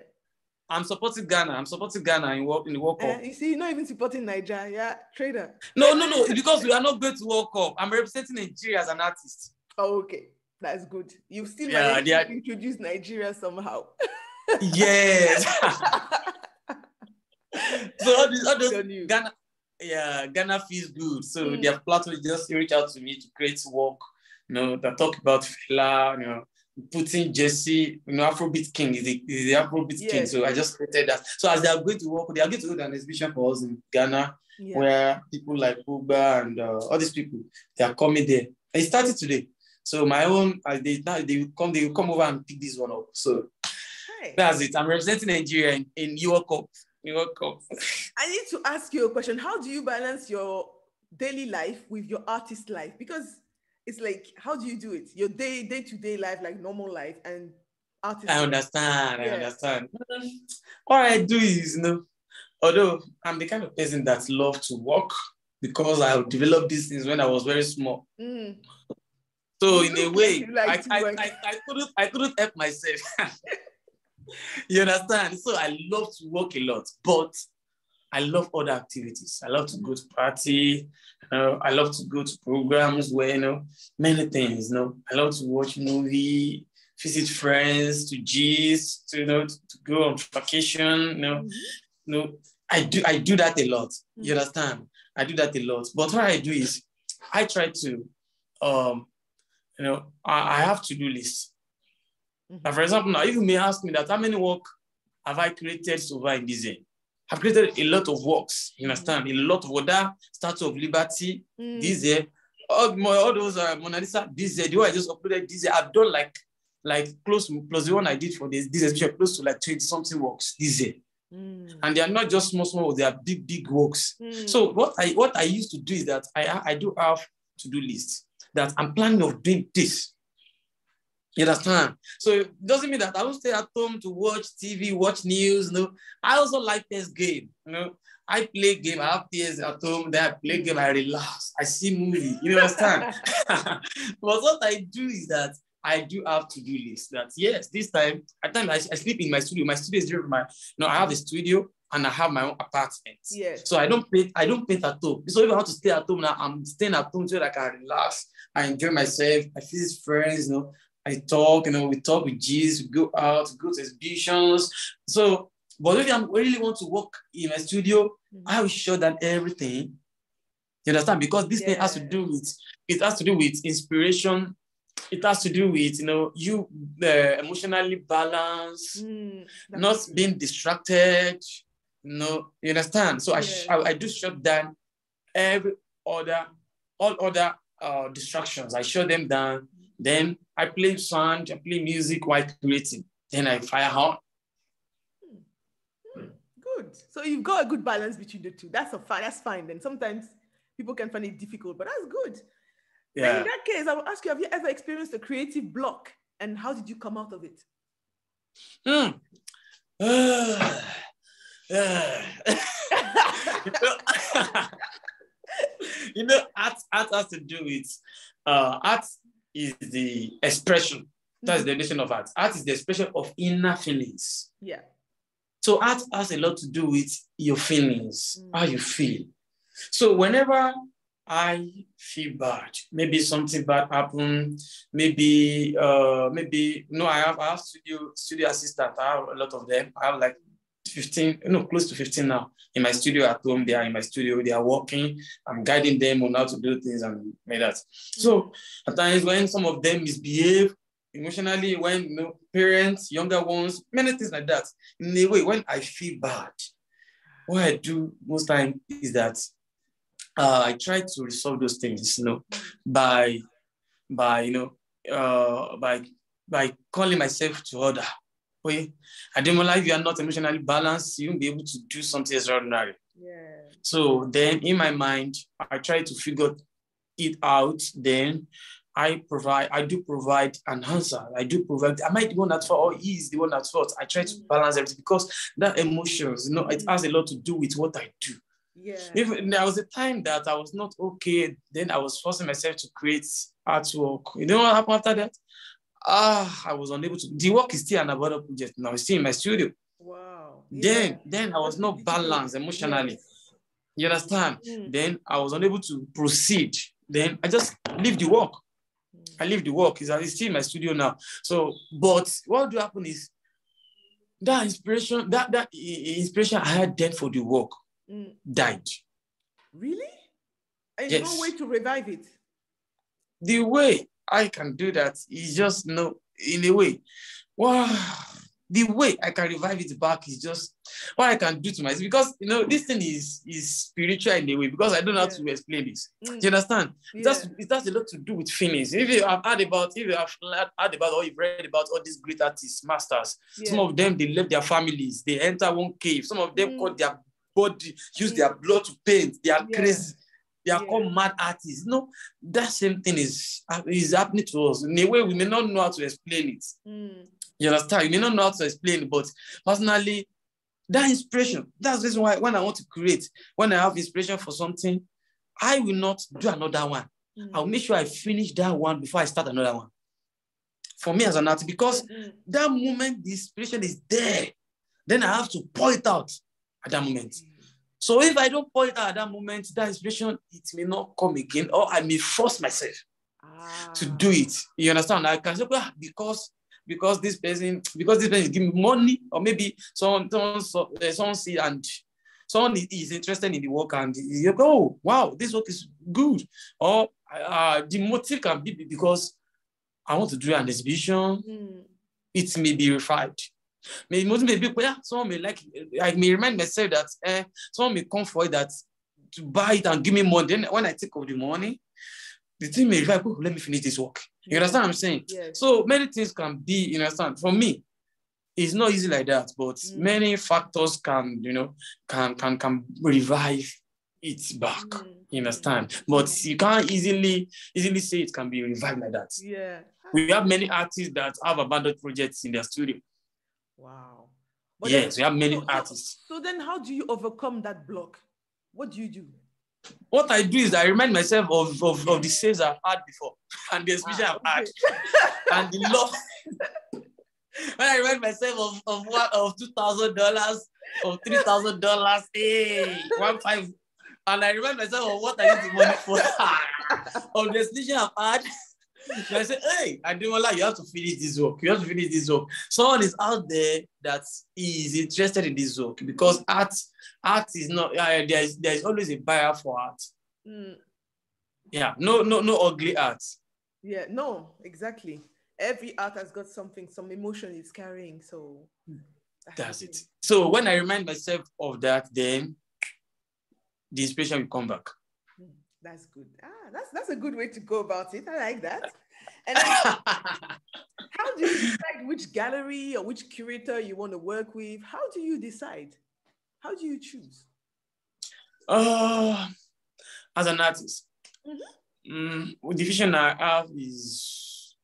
I'm supporting Ghana. I'm supporting Ghana in, work, in the World Cup. Uh, you see, you're not even supporting Nigeria. Yeah, trader. No, no, no. because we are not going to World Cup. I'm representing Nigeria as an artist. Oh, okay. That's good. You still yeah, managed to introduce Nigeria somehow. yes. so all, these, all those Ghana, yeah, Ghana feels good. So mm. their platform just reach out to me to create work, you know, that talk about Fela, you know, putting Jesse, you know, Afrobeat King is the, is the Afrobeat yes. King. So I just created that. So as they are going to work, they are going to do an exhibition for us in Ghana, yeah. where people like Uba and uh, all these people, they are coming there. It started today. So my own, uh, they now they will come, they will come over and pick this one up. So hey. that's it. I'm representing Nigeria in, in Europe Cup. Europe Cup. I need to ask you a question. How do you balance your daily life with your artist life? Because it's like how do you do it? Your day day to day life like normal life and artist i understand i understand. All i do is you know although i'm the kind of person that love to work because i developed these things when i was very small. Mm. so in a way like I, I, I, I, couldn't i couldn't help myself. You understand? So i love to work a lot but I love other activities. I love to go to party. I love to go to programs where, you know, many things, you know. I love to watch movie, visit friends, to gist, to, you know, to, to go on vacation, you know. Mm-hmm. You know, I do I do that a lot. You mm-hmm. understand? I do that a lot. But what I do is I try to um, you know, I, I have to do lists. Mm-hmm. for example, now if you may ask me that how many work have I created so far in this year? Have created a lot of works, you understand? A lot of other Statue of Liberty, mm. this year, all, my, all those uh, Mona Lisa, this year, the one I just uploaded this year, I've done like like close plus the one I did for this this exhibition, close to like 20 something works this year. Mm. And they are not just small, small, they are big, big works. Mm. So what I what I used to do is that I I do have to-do lists that I'm planning of doing this you understand? So it doesn't mean that I don't stay at home to watch TV, watch news. no, I also like this game. You know, I play game. I have PS at home. Then I play game. I relax. I see movie. You understand? but what I do is that I do have to do this. That yes, this time at times I, I sleep in my studio. My studio is different. My no, I have a studio and I have my own apartment. Yes. So I don't paint. I don't paint at home. So if I want to stay at home now, I'm staying at home so that I can relax. I enjoy myself. I visit friends. You know, I talk, you know, we talk with Jesus, we go out, go to exhibitions. So, but if I really want to work in a studio, mm-hmm. I will shut down everything. You understand? Because this yeah. thing has to do with it has to do with inspiration. It has to do with you know you uh, emotionally balanced, mm, not being distracted. You know, you understand? So yeah. I, I I do shut down every other all other uh, distractions. I shut them down then I play sound, I play music while creating. Then I fire on. Good. So you've got a good balance between the two. That's a fine. That's fine. Then sometimes people can find it difficult, but that's good. Yeah. in that case, I will ask you: Have you ever experienced a creative block, and how did you come out of it? Hmm. Uh, uh. you, know, you know, art, art has to do with uh, art is the expression. That's the definition of art. Art is the expression of inner feelings. Yeah. So art has a lot to do with your feelings, mm. how you feel. So whenever I feel bad, maybe something bad happened, maybe uh maybe no, I have I have studio studio assistant. I have a lot of them. I have like 15, no, close to 15 now in my studio at home. They are in my studio, they are working. I'm guiding them on how to do things and like that. So at times when some of them misbehave emotionally, when you know, parents, younger ones, many things like that. In a way, when I feel bad, what I do most time is that uh, I try to resolve those things, you know, by by you know, uh, by by calling myself to order Wait, Ademola, if you are not emotionally balanced, you won't be able to do something extraordinary. Yeah. So then in my mind, I try to figure it out. Then I provide, I do provide an answer. I do provide, am I the one at fault or he is the one at fault? I try to mm. balance everything because that emotions, you know, it has a lot to do with what I do. Yeah. If there was a time that I was not okay, then I was forcing myself to create artwork. You know what happened after that? Ah, I was unable to. The work is still an about project now. It's still in my studio. Wow. Then, yeah. then I was not balanced emotionally. Yes. You understand? Mm. Then I was unable to proceed. Then I just leave the work. Mm. I leave the work. It's, it's still in my studio now. So, but what do happen is that inspiration, that that inspiration I had then for the work mm. died. Really? And yes. no way to revive it. The way I can do that. It's just no, in a way. Wow, the way I can revive it back is just what I can do to myself because you know this thing is is spiritual in a way because I don't know yeah. how to explain this. Mm. Do you understand? Yeah. That's it has a lot to do with feelings. If you have heard about if you have heard about or you've read about all these great artists, masters, yeah. some of them they left their families, they enter one cave, some of them mm. cut their body, use mm. their blood to paint, they are crazy. They are called mad artists. No, that same thing is, is happening to us. In a way, we may not know how to explain it. Mm. You understand? You may not know how to explain it, but personally, that inspiration, that's the reason why when I want to create, when I have inspiration for something, I will not do another one. Mm-hmm. I'll make sure I finish that one before I start another one. For me as an artist, because mm-hmm. that moment the inspiration is there, then I have to point it out at that moment. Mm-hmm. So if I don't point out at that moment, that inspiration, it may not come again, or I may force myself ah. to do it. You understand? I can say, well, because because this person because this person is giving money or maybe someone someone, uh, someone see and someone is interested in the work and you go oh wow this work is good or uh, the motive can be because I want to do an exhibition mm. it may be refined Maybe maybe yeah, someone may like I may remind myself that eh, someone may come for it that to buy it and give me money. Then when I take of the money, the thing may like, oh, let me finish this work. You understand what I'm saying? Yes. So many things can be, you understand? For me, it's not easy like that, but mm. many factors can, you know, can can can revive it back. Mm. You understand? But you can't easily easily say it can be revived like that. Yeah. We have many artists that have abandoned projects in their studio. Wow. But yes, then, we have many so, artists. So then how do you overcome that block? What do you do? what I do is I remind myself of, of, of the sales I've had before and the experience ah, I've had and the love. when I remind myself of, of what of two thousand dollars or three thousand dollars, hey, one five, and I remind myself of what I use the money for, of the experience I've had. I say, hey, I don't like you have to finish this work. You have to finish this work. Someone is out there that is interested in this work because art, art is not. Uh, there is there is always a buyer for art. Mm. Yeah, no, no, no ugly art. Yeah, no, exactly. Every art has got something, some emotion it's carrying. So that's it. So when I remind myself of that, then the inspiration will come back. That's good. Ah, that's that's a good way to go about it. I like that. And how do you decide which gallery or which curator you want to work with? How do you decide? How do you choose? Uh, as an artist, mm-hmm. um, the vision I have is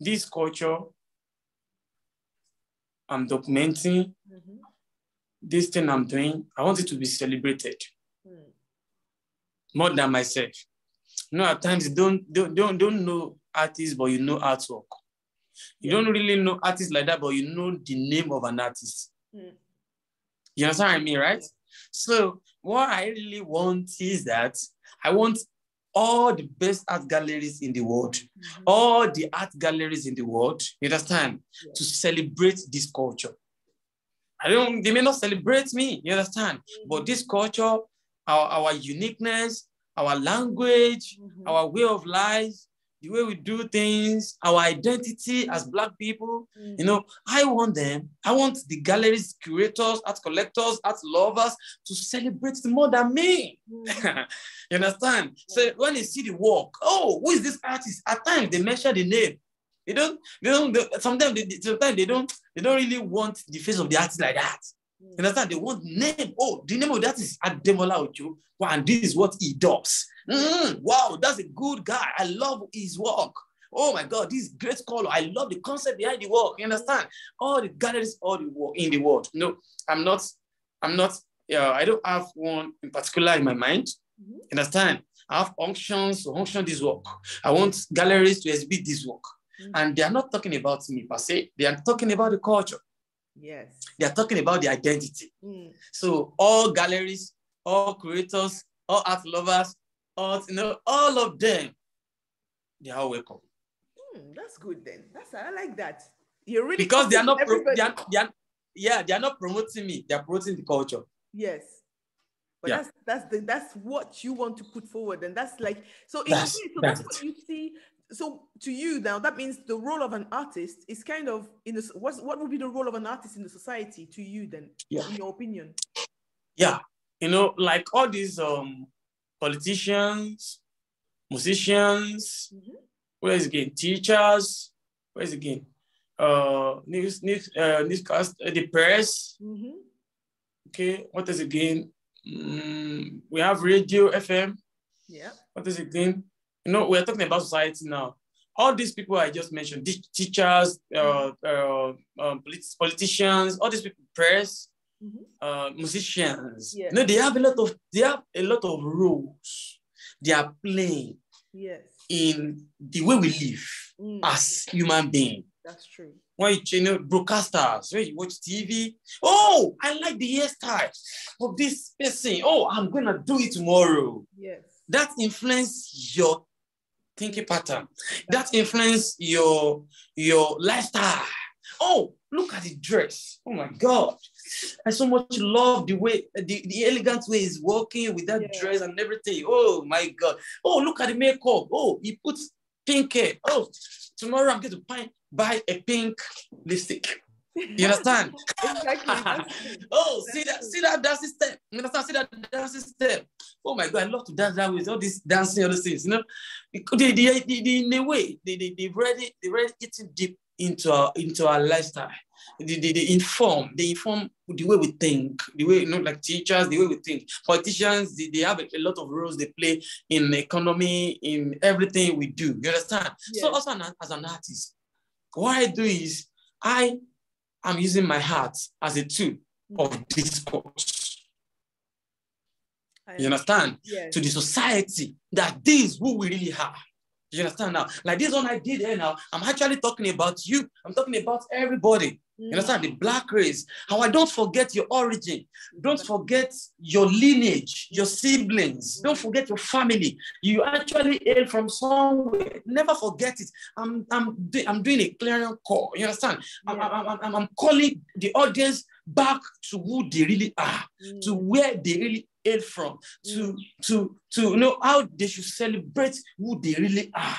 this culture I'm documenting, mm-hmm. this thing I'm doing, I want it to be celebrated more than myself. You know, at times you don't don't don't, don't know artists, but you know artwork. You yeah. don't really know artists like that, but you know the name of an artist. Mm. You understand what I mean, right? So what I really want is that I want all the best art galleries in the world, mm-hmm. all the art galleries in the world, you understand, yeah. to celebrate this culture. I don't, they may not celebrate me, you understand, mm-hmm. but this culture our, our uniqueness, our language, mm-hmm. our way of life, the way we do things, our identity as Black people. Mm-hmm. You know, I want them, I want the galleries, curators, art collectors, art lovers to celebrate more than me. Mm-hmm. you understand? So when they see the work, oh, who is this artist? At times they mention the name. They don't, they don't, they, sometimes they, sometimes they don't, they don't really want the face of the artist like that. You understand? They want name. Oh, the name of that is Ademola Ojo. Wow, and this is what he does. Mm, wow, that's a good guy. I love his work. Oh my God, this great color. I love the concept behind the work. You understand? All the galleries, all the work in the world. No, I'm not, I'm not, yeah, I don't have one in particular in my mind. Mm-hmm. Understand? I have functions to function this work. I want galleries to exhibit this work. Mm-hmm. And they are not talking about me per se, they are talking about the culture. Yes. They are talking about the identity. Mm. So all galleries, all creators, all art lovers, all you know, all of them, they are welcome. Mm, that's good then. That's I like that. You're really because they are not pro- they are, they are, yeah, they are not promoting me, they are promoting the culture. Yes. But yeah. that's that's the that's what you want to put forward. And that's like so, in that's, so that's, that's what you see so to you now, that means the role of an artist is kind of in this. What's what would be the role of an artist in the society to you then? Yeah. In your opinion. Yeah, you know, like all these um politicians, musicians, mm-hmm. where is again teachers, where is again uh news news uh newscast uh, the press. Mm-hmm. Okay, what is again? Mm, we have radio FM. Yeah. What is again? You know, we're talking about society now. All these people I just mentioned, teachers, uh, uh, um, politicians, all these people, press, mm-hmm. uh, musicians. Yeah. You know, they have a lot of they have a lot of roles they are playing. Yes. In the way we live mm. as human beings. That's true. When you, you know broadcasters, when you watch TV, oh, I like the hairstyle of this person. Oh, I'm gonna do it tomorrow. Yes. That influence your thinking pattern that influence your your lifestyle. Oh, look at the dress. Oh my God. I so much love the way the, the elegant way he's walking with that yeah. dress and everything. Oh my God. Oh, look at the makeup. Oh, he puts pink hair. Oh, tomorrow I'm going to buy, buy a pink lipstick. You understand? oh, see that, see that dancing step. You understand? See that dancing step. Oh my God, I love to dance that with all this dancing, other things. You know, they, they, they, they in a way, they, they, they've already, they've already eaten deep into our, into our lifestyle. They, they, they inform, they inform the way we think, the way, you know, like teachers, the way we think. Politicians, they, they have a, a lot of roles they play in the economy, in everything we do. You understand? Yes. So also as an artist, what I do is I I'm using my heart as a tool of mm. discourse. You understand? Yes. To the society that this who we really are. You understand now? Like this one I did here now, I'm actually talking about you. I'm talking about everybody. You understand? The black race. How I don't forget your origin. Don't forget your lineage, your siblings. Don't forget your family. You actually hail from somewhere. Never forget it. I'm, I'm, I'm doing a clearing call. You understand? Yeah. I'm, I'm, I'm, I'm calling the audience back to who they really are, mm. to where they really hail from, to, mm. to, to know how they should celebrate who they really are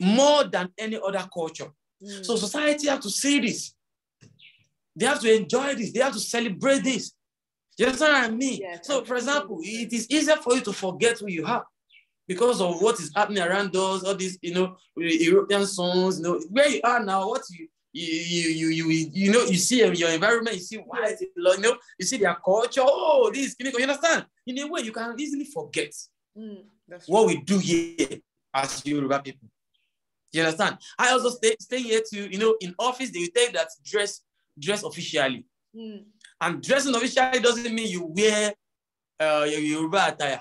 more than any other culture. Mm. So society have to see this. They have to enjoy this. They have to celebrate this. You understand what I mean? Yes, so, for example, it is easier for you to forget who you are because of what is happening around us, all these, you know, European songs, you know, where you are now, what you you you you you, you know, you see your environment, you see why is it you know, you see their culture. Oh, this, you understand? In a way, you can easily forget mm, what we do here as Yoruba people. You understand? I also stay, stay here to, you know, in office, they take that dress dress officially. Mm. And dressing officially doesn't mean you wear uh, your Yoruba attire.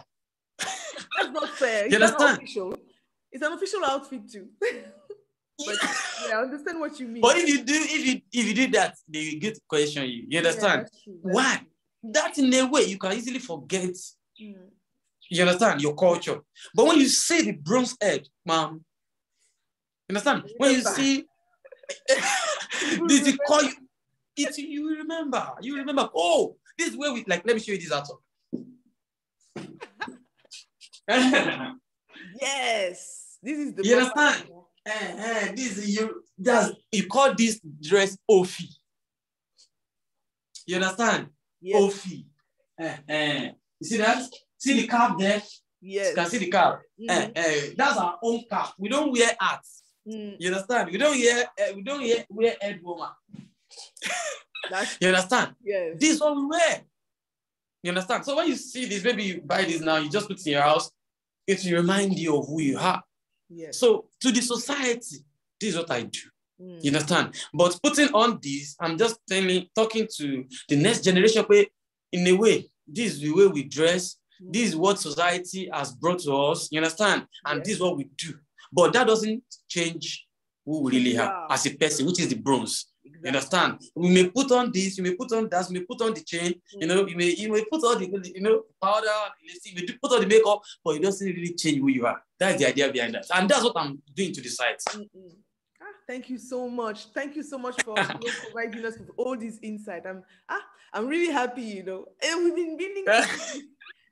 That's not fair. You understand? Official. It's an official outfit too. but yeah, I understand what you mean. But if you do, if you if you do that, they get question you. You understand? Yeah, Why? That in a way you can easily forget. Mm. You understand your culture. But when you see the bronze head, mom, you understand? When you see, did he call you? It's you remember. You remember. Oh, this way we like. Let me show you this out. yes, this is the. You understand? Uh, uh, this you. That's you call this dress Ofi. You understand? Yes. Ofi. Uh, uh, you see that? See the cap there? Yes. You can see the cap. Mm -hmm. uh, that's our own cap. We don't wear hats. Mm. You understand? We don't wear. Uh, we don't wear, wear head warmer you understand? Yes. This is what we wear. You understand? So when you see this, maybe you buy this now, you just put it in your house, it will remind you of who you are. Yes. So to the society, this is what I do. Mm. You understand? But putting on this, I'm just telling, talking to the next generation in a way, this is the way we dress. Mm. This is what society has brought to us. You understand? And yes. this is what we do. But that doesn't change who we really yeah. are as a person, which is the bronze. You understand? We may put on this, you may put on that, we may put on the chain, mm. you know, you may you may put on the you know powder, you may put on the makeup, but it doesn't really change who you are. That's the idea behind that. And that's what I'm doing to the site. Ah, thank you so much. Thank you so much for providing us with all this insight. I'm ah, I'm really happy, you know. And we've been building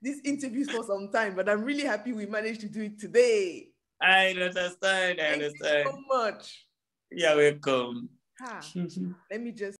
these interviews for some time, but I'm really happy we managed to do it today. I understand. I understand. Thank you so much. You're welcome. Ha. Let me just.